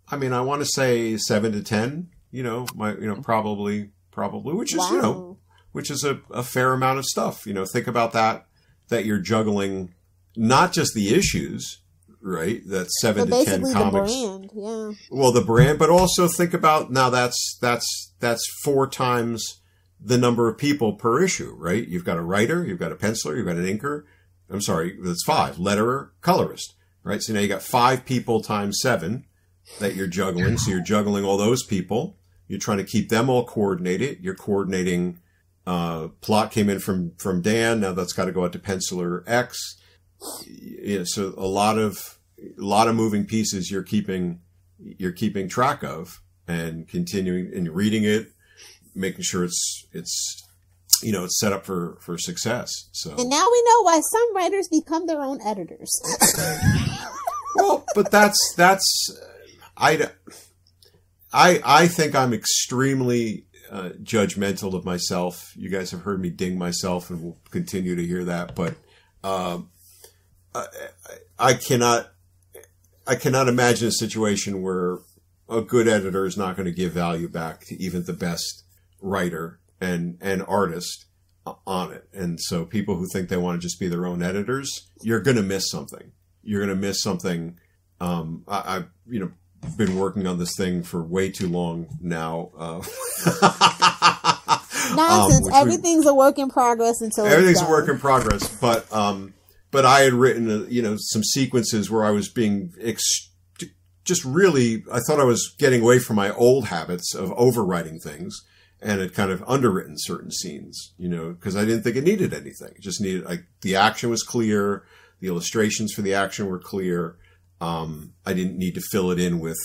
I mean, I want to say seven to ten. You know, my you know probably probably, which is wow. you know, which is a, a fair amount of stuff. You know, think about that that you're juggling not just the issues right? That's seven to ten comics. Brand, yeah. Well, the brand, but also think about now that's that's that's four times the number of people per issue, right? You've got a writer, you've got a penciler, you've got an inker. I'm sorry, that's five. Letterer, colorist, right? So now you got five people times seven that you're juggling. So you're juggling all those people. You're trying to keep them all coordinated. You're coordinating. Uh, plot came in from from Dan. Now that's got to go out to penciler X. Yeah, so a lot of a lot of moving pieces you're keeping you're keeping track of and continuing and reading it, making sure it's it's you know it's set up for for success. So and now we know why some writers become their own editors. (laughs) well, but that's that's I I I think I'm extremely uh, judgmental of myself. You guys have heard me ding myself, and will continue to hear that. But um, I, I cannot I cannot imagine a situation where a good editor is not going to give value back to even the best writer and, and artist on it. And so people who think they want to just be their own editors, you're going to miss something. You're going to miss something. Um, I, have you know, been working on this thing for way too long now. Uh, (laughs) Nonsense. Um, Everything's we, a work in progress until everything's a work in progress. But, um, but I had written, uh, you know, some sequences where I was being ex- just really, I thought I was getting away from my old habits of overwriting things and had kind of underwritten certain scenes, you know, because I didn't think it needed anything. It just needed, like, the action was clear. The illustrations for the action were clear. Um, I didn't need to fill it in with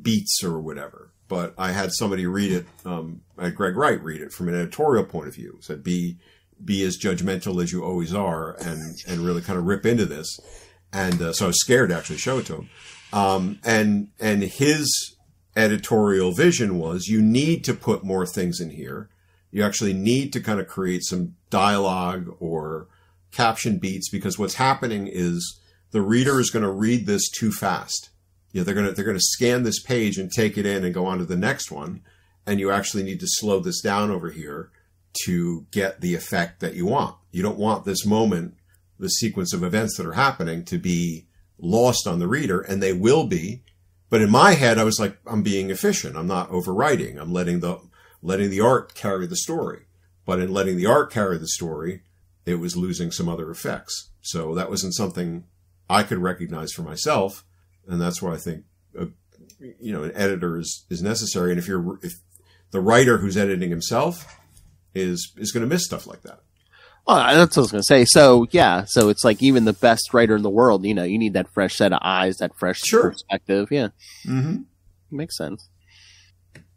beats or whatever. But I had somebody read it, um, I had Greg Wright read it from an editorial point of view. Said, be, be as judgmental as you always are and, and really kind of rip into this. And uh, so I was scared to actually show it to him. Um, and, and his editorial vision was you need to put more things in here. You actually need to kind of create some dialogue or caption beats because what's happening is the reader is going to read this too fast. You know, they're going to, they're going to scan this page and take it in and go on to the next one. And you actually need to slow this down over here to get the effect that you want. You don't want this moment, the sequence of events that are happening to be lost on the reader and they will be. But in my head, I was like, I'm being efficient. I'm not overwriting. I'm letting the, letting the art carry the story. But in letting the art carry the story, it was losing some other effects. So that wasn't something I could recognize for myself. And that's why I think, a, you know, an editor is, is necessary. And if you're, if the writer who's editing himself is is going to miss stuff like that. Well, that's what I was going to say. So yeah, so it's like even the best writer in the world, you know, you need that fresh set of eyes, that fresh sure. perspective. Yeah, mm-hmm. makes sense.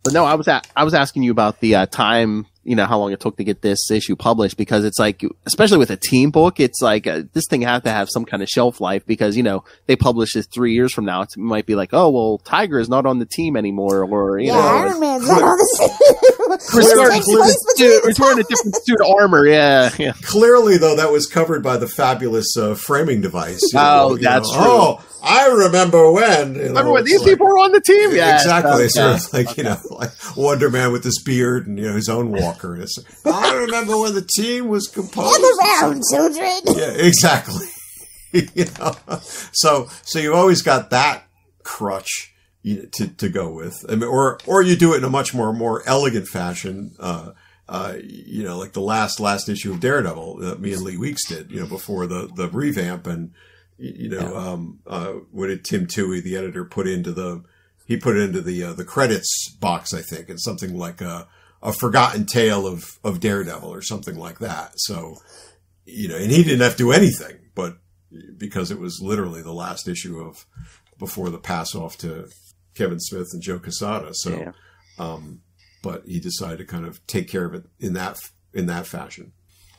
But no, I was a- I was asking you about the uh, time you know how long it took to get this issue published because it's like especially with a team book it's like uh, this thing has to have some kind of shelf life because you know they publish this three years from now it might be like oh well Tigra is not on the team anymore or you yeah, know Iron Man's (laughs) not on the team we're, wearing a different (laughs) suit of armor yeah, yeah clearly though that was covered by the fabulous uh, framing device oh that's know. true oh I remember when. You know, remember when these like, people were on the team? Yeah, exactly. Sort of like you know, like Wonder Man with his beard and you know his own walker. I remember when the team was composed. Gather round, children. Yeah, exactly. (laughs) you know, so so you always got that crutch you know, to to go with, I mean, or or you do it in a much more more elegant fashion. Uh, uh, you know, like the last last issue of Daredevil that me and Lee Weeks did, you know, before the the revamp and you know, yeah. um, uh, what did Tim Tuohy, the editor, put into the, he put it into the, uh, the credits box, I think. It's something like a, a forgotten tale of, of Daredevil or something like that. So, you know, and he didn't have to do anything, but because it was literally the last issue of before the pass off to Kevin Smith and Joe Quesada. So, yeah. um, but he decided to kind of take care of it in that, in that fashion.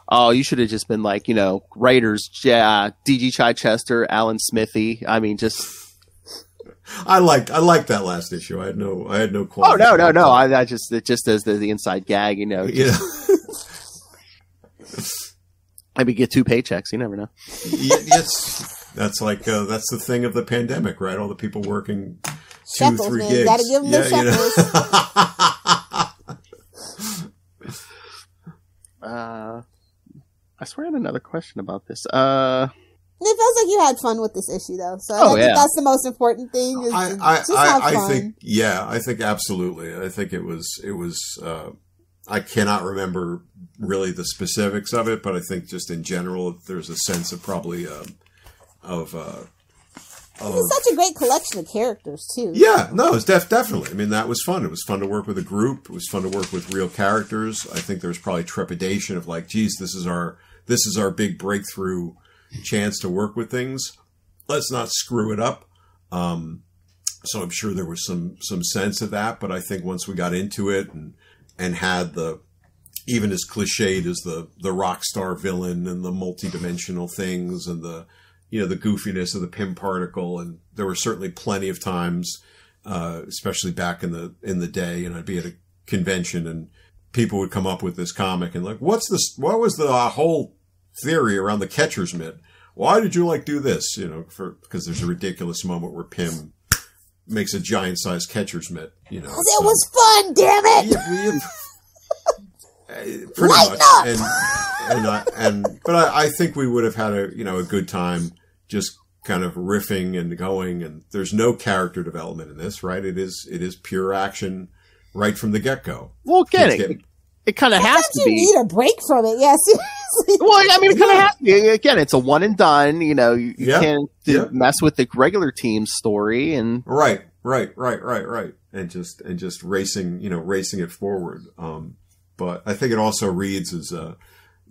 Oh, you should have just been like, you know, writers, yeah, DG Chichester, Alan Smithee. I mean, just. I liked I liked that last issue. I had no I had no qualms. Oh no, no, no! I, I just it just as the, the inside gag, you know. Know, (laughs) Maybe get two paychecks. You never know. Yes, that's like uh, that's the thing of the pandemic, right? All the people working Shekels, three man. gigs. Gotta give 'em their you know. (laughs) Uh, I swear I had another question about this. Uh, It feels like you had fun with this issue, though. So Oh, I think yeah. that's the most important thing. Is I, I, just have I, fun. I think, yeah, I think absolutely. I think it was, it was, uh, I cannot remember really the specifics of it, but I think just in general, there's a sense of probably, um of, uh, of, it's such a great collection of characters too. yeah, no, it's def- definitely. I mean, that was fun. It was fun to work with a group. It was fun to work with real characters. I think there was probably trepidation of like, geez, this is our, this is our big breakthrough chance to work with things. Let's not screw it up. Um, so I'm sure there was some some sense of that, but I think once we got into it and and had the even as cliched as the the rock star villain and the multidimensional things and the you know the goofiness of the Pym particle and there were certainly plenty of times, uh, especially back in the in the day, and I'd be at a convention and people would come up with this comic and like, what's this? What was the uh, whole theory around the catcher's mitt? Why did you like do this? You know, for because there's a ridiculous moment where Pym makes a giant sized catcher's mitt. You know, it so- was fun. Damn it! yeah, (laughs) pretty Lighten much. up! And and I, and but I, I think we would have had a you know a good time just kind of riffing and going. And there's no character development in this, right? It is it is pure action right from the get go. well, get Kids it, get- it kind of has Sometimes to you be. need a break from it. yes. (laughs) Well, I mean, it kind of has to be. Again, it's a one and done. You know, you, you Yeah. can't Yeah. mess with the regular team story, and Right, right, right, right, right. And just and just racing, you know, racing it forward. Um, but I think it also reads as uh,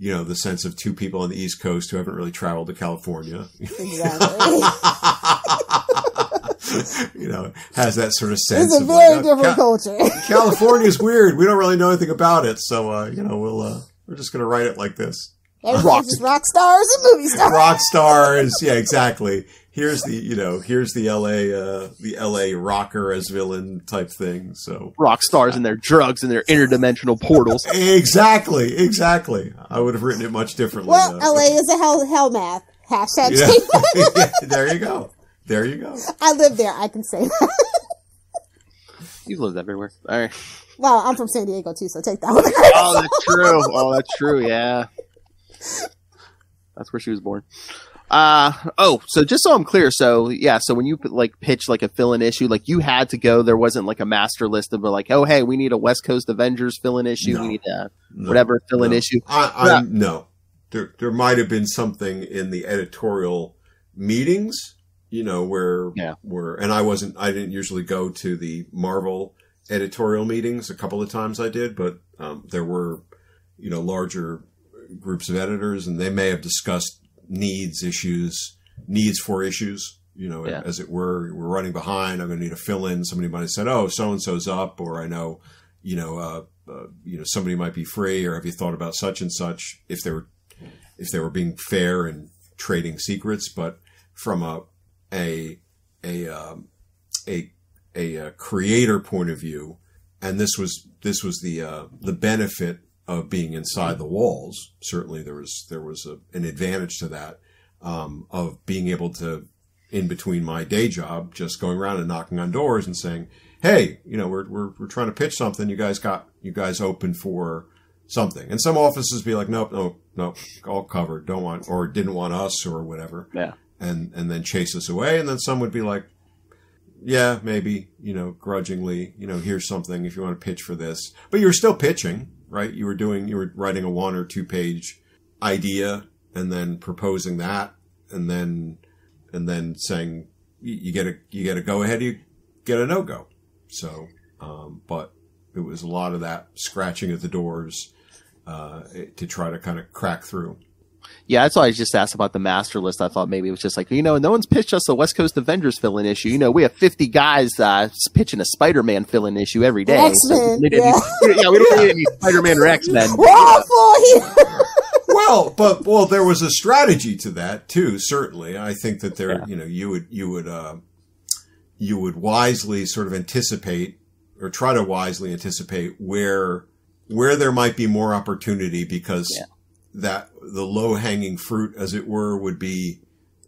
you know, the sense of two people on the East Coast who haven't really traveled to California. Exactly. (laughs) you know, has that sort of sense. it's a very like, uh, different Ca- culture. (laughs) California's weird. We don't really know anything about it, so uh, you know, we'll uh, we're just gonna write it like this. Just rock stars and movie stars. Rock stars, yeah, exactly. Here's the you know, here's the L.A. Uh, the L.A. rocker as villain type thing. So rock stars and their drugs and their interdimensional portals. exactly, exactly. I would have written it much differently. Well, uh, LA is a hell hell math. Hashtag. (laughs) Yeah, there you go. There you go. I live there. I can say that. (laughs) You've lived everywhere. All right. Well, I'm from San Diego too, so take that one. (laughs) Oh, that's true. Oh, that's true. Yeah. That's where she was born. Uh oh, so just so I'm clear, so yeah, so when you like pitch like a fill-in issue, like you had to go. There wasn't like a master list of like, oh hey, we need a West Coast Avengers fill-in issue. No. We need a No. whatever fill-in No. issue. I, I no. There there might have been something in the editorial meetings, you know, where Yeah. where and I wasn't I didn't usually go to the Marvel editorial meetings. A couple of times I did, but um, there were, you know, larger groups of editors and they may have discussed needs issues, needs for issues. You know, Yeah. as it were, we're running behind. I'm going to need a fill in. Somebody might have said, "Oh, so and so's up," or I know, you know, uh, uh, you know, somebody might be free, or have you thought about such and such? If they were, if they were being fair and trading secrets, but from a a a um, a a, uh creator point of view, and this was this was the uh, the benefit of being inside the walls. Certainly, there was there was a, an advantage to that um, of being able to, in between my day job, just going around and knocking on doors and saying, "Hey, you know, we're we're we're trying to pitch something. You guys got you guys open for." Something and some offices be like, nope, nope, nope, all covered. Don't want or didn't want us or whatever Yeah. and and then chase us away and then some would be like yeah maybe you know grudgingly you know here's something if you want to pitch for this but you're still pitching right? You were doing you were writing a one or two page idea and then proposing that and then and then saying you, get a you get a go ahead you get a no go so um, but it was a lot of that scratching at the doors uh, to try to kind of crack through Yeah, that's why I just asked about the master list. I thought maybe it was just like, you know, no one's pitched us a West Coast Avengers fill-in issue. You know, we have 50 guys uh, pitching a Spider-Man fill-in issue every day. X-Men, we don't any- (laughs) yeah, we don't need any Spider-Man or X-Men. We're all full here. well well, but well, there was a strategy to that too. Certainly, I think that there, Yeah. you know, you would you would uh, you would wisely sort of anticipate or try to wisely anticipate where where there might be more opportunity because Yeah. That the low hanging fruit, as it were, would be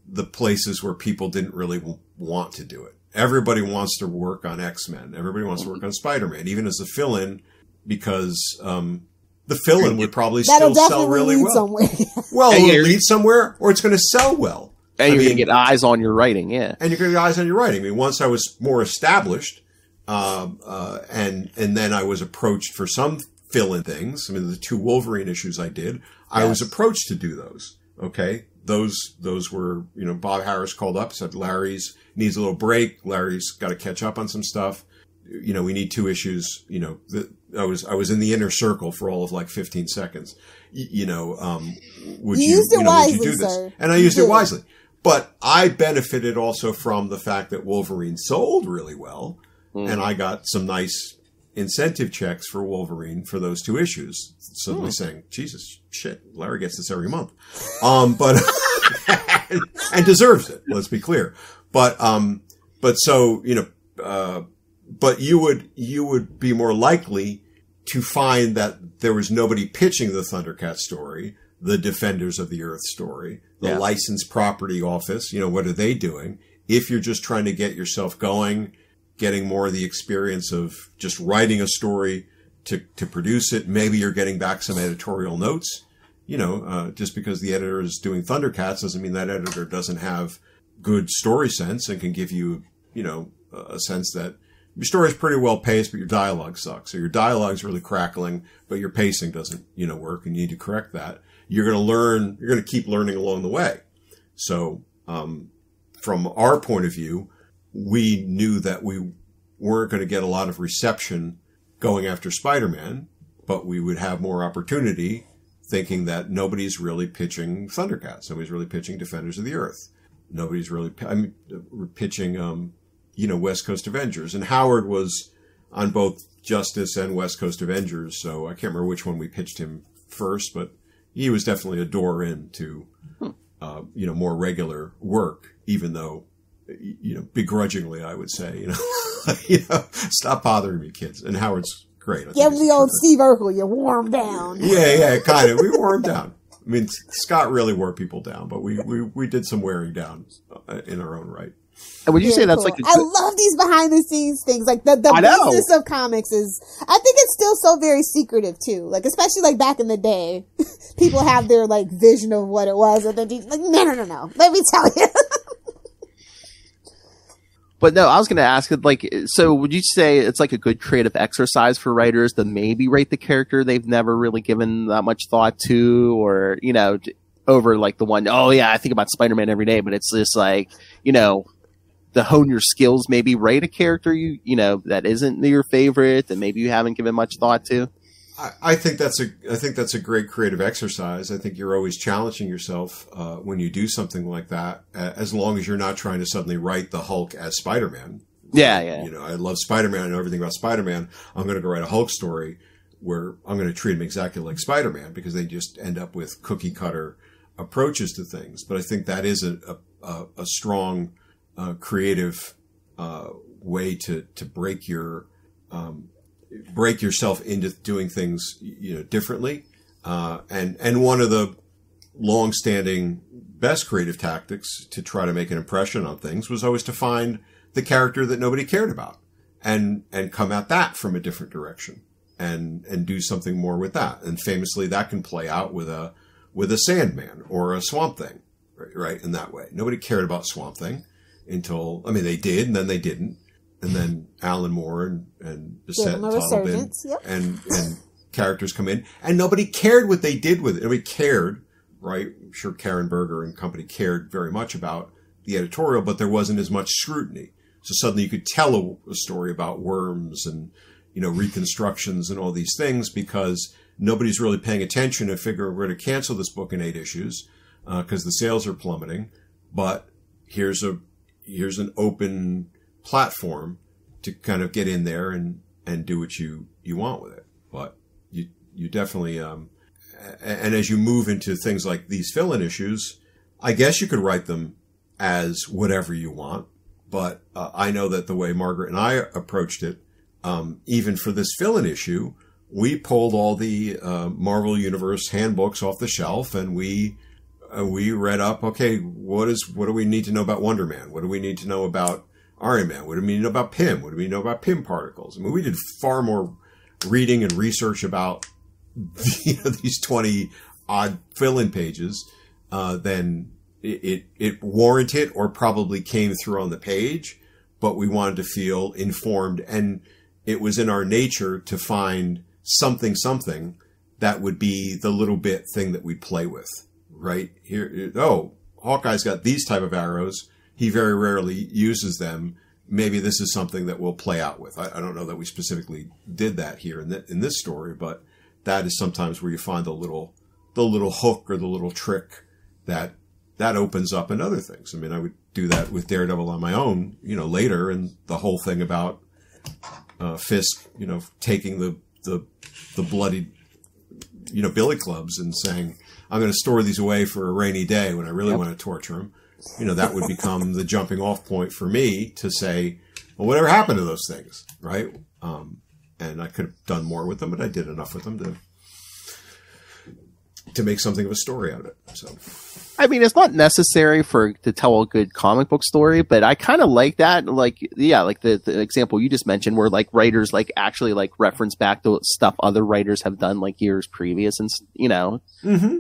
the places where people didn't really w- want to do it. Everybody wants to work on X Men. Everybody wants to work on Spider Man, even as a fill in, because um, the fill in would probably That'll still sell really lead well. somewhere. (laughs) Well, And it'll you're- lead somewhere, or it's going to sell well. And I you're gonna get eyes on your writing, yeah. and you're going to get eyes on your writing. I mean, once I was more established, um, uh, and and then I was approached for some fill-in things. I mean, the two Wolverine issues I did, I was approached to do those. Okay, those those were you know Bob Harras called up said Larry's needs a little break. Larry's got to catch up on some stuff. You know, we need two issues. You know, the, I was I was in the inner circle for all of like 15 seconds. Y- you know, um, would You you, used you know, would you do this? sir. And I used it wisely. But I benefited also from the fact that Wolverine sold really well, and I got some nice incentive checks for Wolverine for those two issues. Suddenly saying, "Jesus, shit, Larry gets this every month," um, but (laughs) and deserves it. Let's be clear. But um, but so you know, uh, but you would you would be more likely to find that there was nobody pitching the Thundercat story, the Defenders of the Earth story, the Yeah. licensed property office. You know, what are they doing? If you're just trying to get yourself going, getting more of the experience of just writing a story to, to produce it, maybe you're getting back some editorial notes. You know, uh, just because the editor is doing Thundercats doesn't mean that editor doesn't have good story sense and can give you, you know, a sense that your story is pretty well paced, but your dialogue sucks. Or your dialogue's really crackling, but your pacing doesn't, you know, work and you need to correct that. You're going to learn, you're going to keep learning along the way. So, um, from our point of view, we knew that we weren't going to get a lot of reception going after Spider-Man, but we would have more opportunity thinking that nobody's really pitching Thundercats. Nobody's really pitching Defenders of the Earth. Nobody's really, I mean, pitching, um, you know, West Coast Avengers. And Howard was on both Justice and West Coast Avengers. So I can't remember which one we pitched him first, but he was definitely a door in to, uh, you know, more regular work, even though, you know, begrudgingly, I would say, you know, (laughs) you know, stop bothering me, kids. And Howard's great. I think Give he's the old terrific. Steve Urkel, you warm down. Yeah, yeah, kind of. We wore him down. I mean, Scott really wore people down, but we, we, we did some wearing down uh, in our own right. And would you say that's cool. like a I good, love these behind the scenes things. Like the, the I know. business of comics is I think it's still so very secretive too. Like especially like back in the day. (laughs) People have their like vision of what it was and then you- like no no no no. Let me tell you. (laughs) But no, I was going to ask it like, so would you say it's like a good creative exercise for writers to maybe write the character they've never really given that much thought to, or you know, over like the one, oh yeah, I think about Spider-Man every day, but it's just like, you know, to hone your skills, maybe write a character you, you know, that isn't your favorite, that maybe you haven't given much thought to. I, I think that's a I think that's a great creative exercise. I think you're always challenging yourself uh, when you do something like that, as long as you're not trying to suddenly write the Hulk as Spider-Man. Yeah, yeah. You know, I love Spider-Man. I know everything about Spider-Man. I'm going to go write a Hulk story where I'm going to treat him exactly like Spider-Man because they just end up with cookie cutter approaches to things. But I think that is a a, a, a strong uh, creative uh, way to to break your um, break yourself into doing things you know differently. Uh, and and one of the long-standing best creative tactics to try to make an impression on things was always to find the character that nobody cared about and and come at that from a different direction and and do something more with that. And famously, that can play out with a with a Sandman or a Swamp Thing, right? right in that way. Nobody cared about Swamp Thing until I mean they did, and then they didn't, and then Alan Moore and and Bissette and and characters come in, and nobody cared what they did with it. Nobody cared, right? I'm sure Karen Berger and company cared very much about the editorial, but there wasn't as much scrutiny. So suddenly you could tell a, a story about worms and you know reconstructions and all these things because nobody's really paying attention and figure we're going to cancel this book in eight issues uh, because the sales are plummeting. But here's a here's an open platform to kind of get in there and and do what you you want with it. But you you definitely um and as you move into things like these fill-in issues, I guess you could write them as whatever you want. But uh, I know that the way Margaret and I approached it, um, even for this fill-in issue, we pulled all the uh, Marvel Universe handbooks off the shelf and we uh, we read up. Okay, what is what do we need to know about Wonder Man? What do we need to know about Iron Man? What do we know about Pym? What do we know about Pym particles? I mean, we did far more reading and research about you (laughs) know, these 20 odd fill-in pages, uh, than it, it, it warranted or probably came through on the page, but we wanted to feel informed and it was in our nature to find something, something that would be the little bit thing that we play with, right? Here, oh, Hawkeye's got these type of arrows. He very rarely uses them. Maybe this is something that we'll play out with. I, I don't know that we specifically did that here in, the, in this story, but that is sometimes where you find the little the little hook or the little trick that that opens up in other things. I mean, I would do that with Daredevil on my own, you know, later, and the whole thing about uh, Fisk, you know, taking the the the bloody, you know, billy clubs and saying, "I'm going to store these away for a rainy day when I really yep. want to torture him." You know, that would become the jumping off point for me to say, "Well, whatever happened to those things?" Right? Um, and I could have done more with them, but I did enough with them to to make something of a story out of it. So, I mean, it's not necessary for to tell a good comic book story, but I kind of like that. Like, yeah, like the, the example you just mentioned, where like writers like actually like reference back to stuff other writers have done like years previous, and you know. Mm-hmm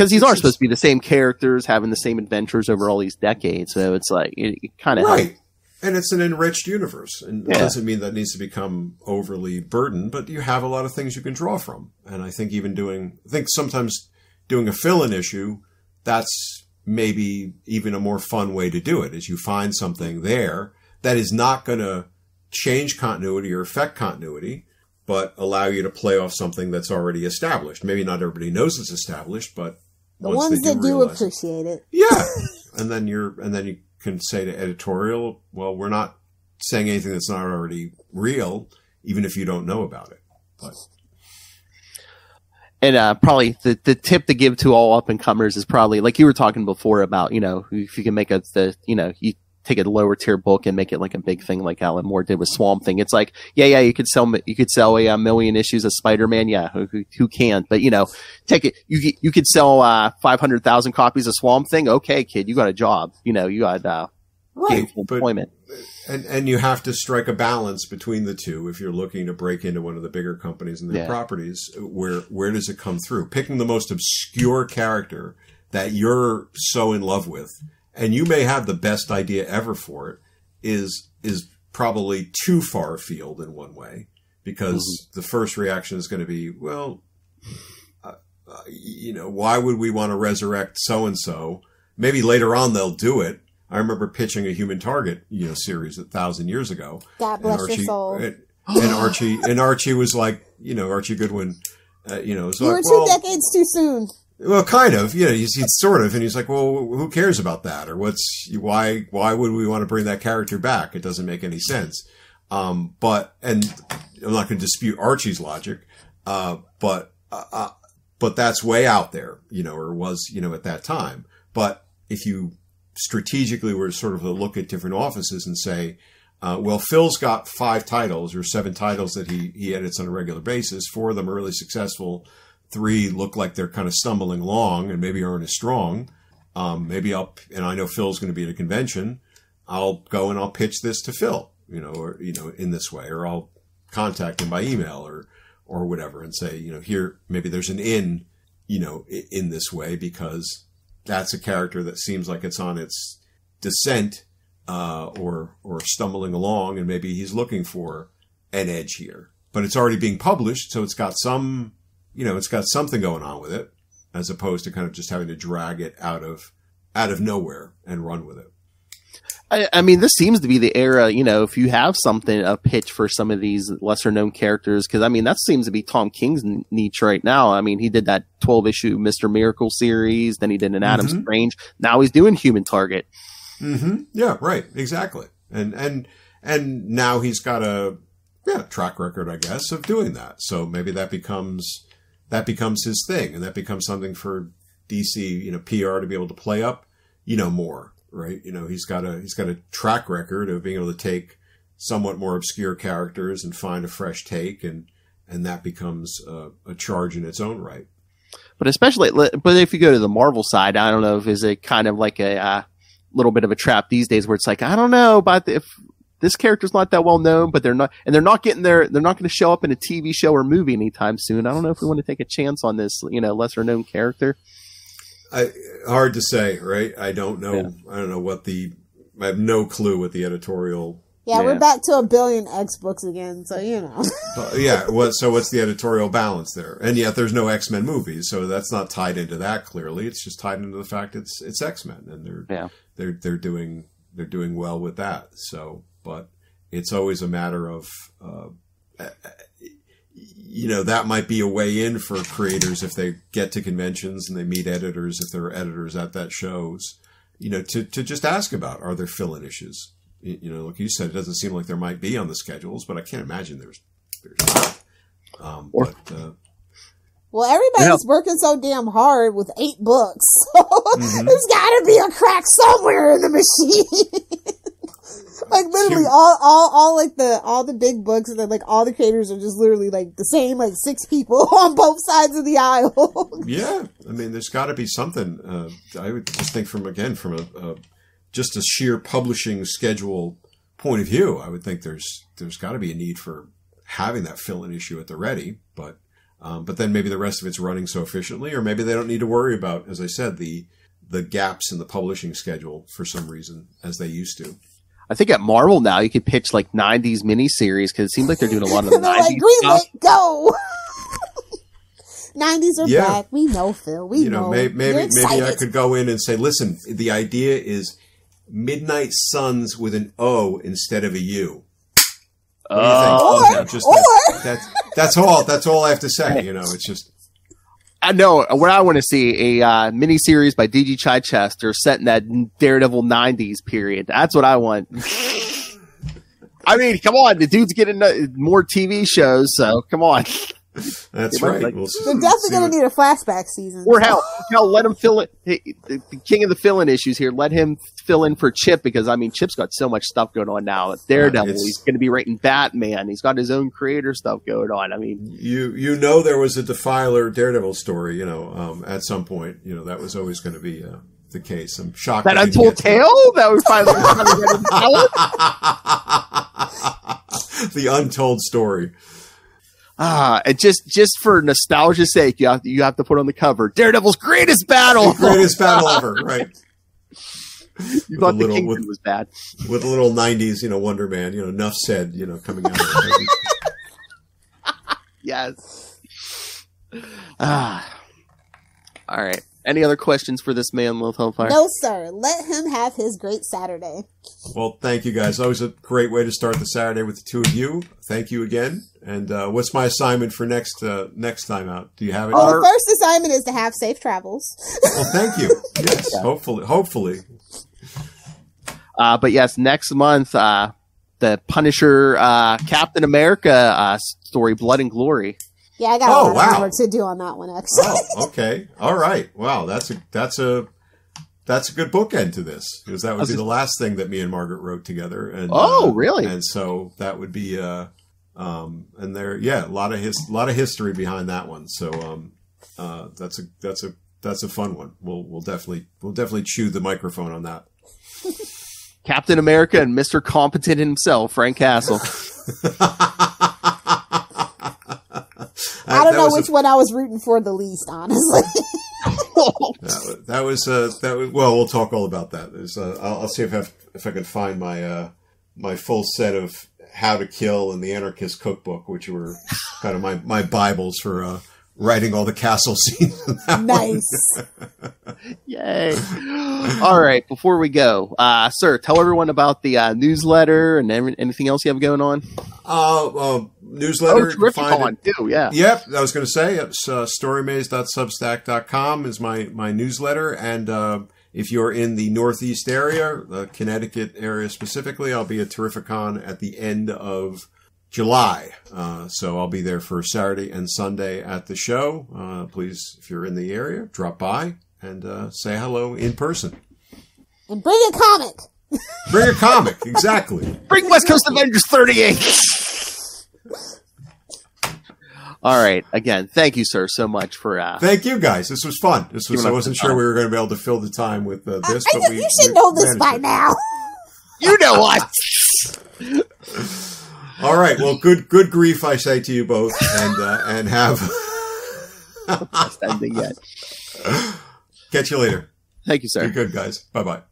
because these aren't supposed to be the same characters having the same adventures over all these decades. So it's like it, it kind of right. And it's an enriched universe. And yeah. it doesn't mean that needs to become overly burdened, but you have a lot of things you can draw from. And I think even doing, I think sometimes doing a fill in issue, that's maybe even a more fun way to do it is you find something there that is not going to change continuity or affect continuity, but allow you to play off something that's already established. Maybe not everybody knows it's established, but the ones that do appreciate it. Yeah. (laughs) and then you're, and then you can say to editorial, well, we're not saying anything that's not already real, even if you don't know about it. But and uh, probably the, the tip to give to all up and comers is probably like you were talking before about you know if you can make a the you know you take a lower tier book and make it like a big thing like Alan Moore did with Swamp Thing. It's like yeah yeah you could sell you could sell a, a million issues of Spider Man yeah who, who, can't but you know take it you you could sell uh, five hundred thousand copies of Swamp Thing okay kid you got a job you know you got uh, right, employment. And and you have to strike a balance between the two if you're looking to break into one of the bigger companies and their yeah. properties. Where where does it come through? Picking the most obscure character that you're so in love with, and you may have the best idea ever for it, is is probably too far afield in one way because mm-hmm. the first reaction is going to be, well, uh, uh, you know, why would we want to resurrect so and so? Maybe later on they'll do it, I remember pitching a Human Target, you know, series a thousand years ago. God bless Archie, your soul. And, and, Archie and Archie was like, you know, Archie Goodwin, uh, you know, was you like, were two well, decades too soon. Well, kind of, you know, he's, he's sort of, and he's like, well, who cares about that, or what's why why would we want to bring that character back? It doesn't make any sense. Um, but and I'm not going to dispute Archie's logic, uh, but uh, uh, but that's way out there, you know, or was you know at that time. But if you strategically were sort of to look at different offices and say, uh, well, Phil's got five titles or seven titles that he, he edits on a regular basis. Four of them are really successful. Three look like they're kind of stumbling along and maybe aren't as strong. Um, maybe I'll, and I know Phil's going to be at a convention. I'll go and I'll pitch this to Phil, you know, or, you know, in this way, or I'll contact him by email or, or whatever and say, you know, here, maybe there's an in, you know, in this way because that's a character that seems like it's on its descent uh, or or stumbling along, and maybe he's looking for an edge here. But it's already being published, so it's got some, you know, it's got something going on with it, as opposed to kind of just having to drag it out of out of nowhere and run with it. I, I, mean, this seems to be the era, you know, if you have something, a pitch for some of these lesser known characters, because I mean, that seems to be Tom King's niche right now. I mean, he did that 12 issue Mr. Miracle series, then he did an Adam mm-hmm. Strange. Now he's doing Human Target. Mm-hmm. Yeah, right. Exactly. And, and, and now he's got a, yeah, track record, I guess, of doing that. So maybe that becomes that becomes his thing, and that becomes something for DC, you know, PR to be able to play up, you know, more, right? You know, he's got a he's got a track record of being able to take somewhat more obscure characters and find a fresh take, and and that becomes a, a charge in its own right. But especially, but if you go to the Marvel side, I don't know if is it kind of like a uh, little bit of a trap these days where it's like I don't know about the, if this character's not that well known, but they're not, and they're not getting there. They're not going to show up in a TV show or movie anytime soon. I don't know if we want to take a chance on this, you know, lesser known character. I, hard to say, right? I don't know. Yeah. I don't know what the. I have no clue what the editorial. Yeah, Yeah. we're back to a billion X books again, so you know. (laughs) Uh, yeah. What? So what's the editorial balance there? And yet there's no X Men movies, so that's not tied into that. Clearly, it's just tied into the fact it's it's X Men, and they're Yeah. they're they're doing they're doing well with that. So, but it's always a matter of. Uh, you know that might be a way in for creators if they get to conventions and they meet editors if there are editors at that shows you know to, to just ask about are there fill-in issues you, you know like you said it doesn't seem like there might be on the schedules but i can't imagine there's there's not um, but uh, Well, everybody's working so damn hard with eight books, so Mhm. (laughs) there's got to be a crack somewhere in the machine. (laughs) like literally, all, all, all like the all the big books, and then like all the creators are just literally like the same, like six people (laughs) on both sides of the aisle. (laughs) yeah. I mean there's got to be something uh, i would just think from again from a, a just a sheer publishing schedule point of view i would think there's there's got to be a need for having that fill-in issue at the ready but um, but then maybe the rest of it's running so efficiently or maybe they don't need to worry about as i said the the gaps in the publishing schedule for some reason as they used to I think at Marvel now you could pitch like '90s miniseries because it seems like they're doing a lot of the and (laughs) they're '90s like, stuff. "Greenlit, go!" (laughs) Nineties are Yeah. back. We know, Phil. We you know, know. may, You're maybe maybe I could go in and say, listen, the idea is Midnight Suns with an O instead of a U. What do? Oh, Or- You know, just or- that's, that's that's all. That's all I have to say. You know, it's just I know what I want to see a uh, miniseries by DG Chichester set in that Daredevil '90s period. That's what I want. (laughs) I mean, come on, the dude's getting uh, more TV shows, so come on. (laughs) (laughs) that's It right. like- We'll see- They're definitely see going what- to need a flashback season. Or hell, hell, let him fill it. hey, The the king of the fill-in issues here. Let him fill in for Chip because I mean, Chip's got so much stuff going on now. Daredevil, it's- he's going to be writing Batman. He's got his own creator stuff going on. I mean, you you know there was a Defiler Daredevil story. You know, um, at some point, you know that was always going to be uh, the case. I'm shocked that they untold get to tale that we (laughs) finally finally ready to tell it. it. the untold story. Ah, and just just for nostalgia's sake, you have you have to put on the cover Daredevil's greatest battle. Greatest battle ever, (laughs) right? you with thought a the little- Kingpin with- was bad. with a little '90s, you know, Wonder Man, you know, enough said, you know, coming out. Of. (laughs) Yes. Ah. All right. Any other questions for this man, Lil Hellfire? No, sir. Let him have his great Saturday. well, thank you guys. Always a great way to start the Saturday with the two of you. Thank you again. And uh, what's my assignment for next uh, next time out? Do you have it? Well, Our- the first assignment is to have safe travels. well, thank you. (laughs) Yes, hopefully, hopefully. Uh, but yes, next month, uh, the Punisher, uh, Captain America, uh, story, Blood and Glory. Yeah, I got Oh, a lot of wow. homework to do on that one, actually. Oh, okay. All right. Wow, that's a that's a that's a good bookend to this because that would be the last thing that me and Margaret wrote together. And Oh, uh, really? And so that would be uh, um, and there, yeah, a lot of his a lot of history behind that one. So um, uh, that's a that's a that's a fun one. We'll we'll definitely we'll definitely chew the microphone on that. (laughs) Captain America and Mr. Competent himself, Frank Castle. (laughs) I don't know which one I was rooting for the least, honestly. (laughs) That was, that was uh, that was well. We'll talk all about that. There's, uh, I'll, I'll see if I have, if I can find my uh, my full set of How to Kill and the Anarchist Cookbook, which were kind of my my bibles for uh, writing all the castle (laughs) scenes. in that nice. (laughs) Yay. All right. Before we go, uh, sir, tell everyone about the uh, newsletter and every- anything else you have going on. Uh, uh, newsletter. Oh, you can find Terrificon, it- too. Yeah. Yep, I was going to say it's uh, storymaze.substack.com is my my newsletter, and uh, if you're in the Northeast area, the Connecticut area specifically, I'll be at Terrificon at the end of July. Uh, so I'll be there for Saturday and Sunday at the show. Uh, please, if you're in the area, drop by and uh, say hello in person. And bring a comic. Bring a comic, exactly. Bring West Coast Avengers 38. (laughs) All right. Again, thank you, sir, so much for. Uh, Thank you guys. This was fun. This was. I wasn't sure we were going to be able to fill the time with uh, this, I, but I, we. you should we know this by it. now. (laughs) you know what? (laughs) All right. Well, good good grief, I say to you both, and uh, and have (laughs) Best ending yet. catch you later. Thank you, Be sir. good, guys. Bye bye.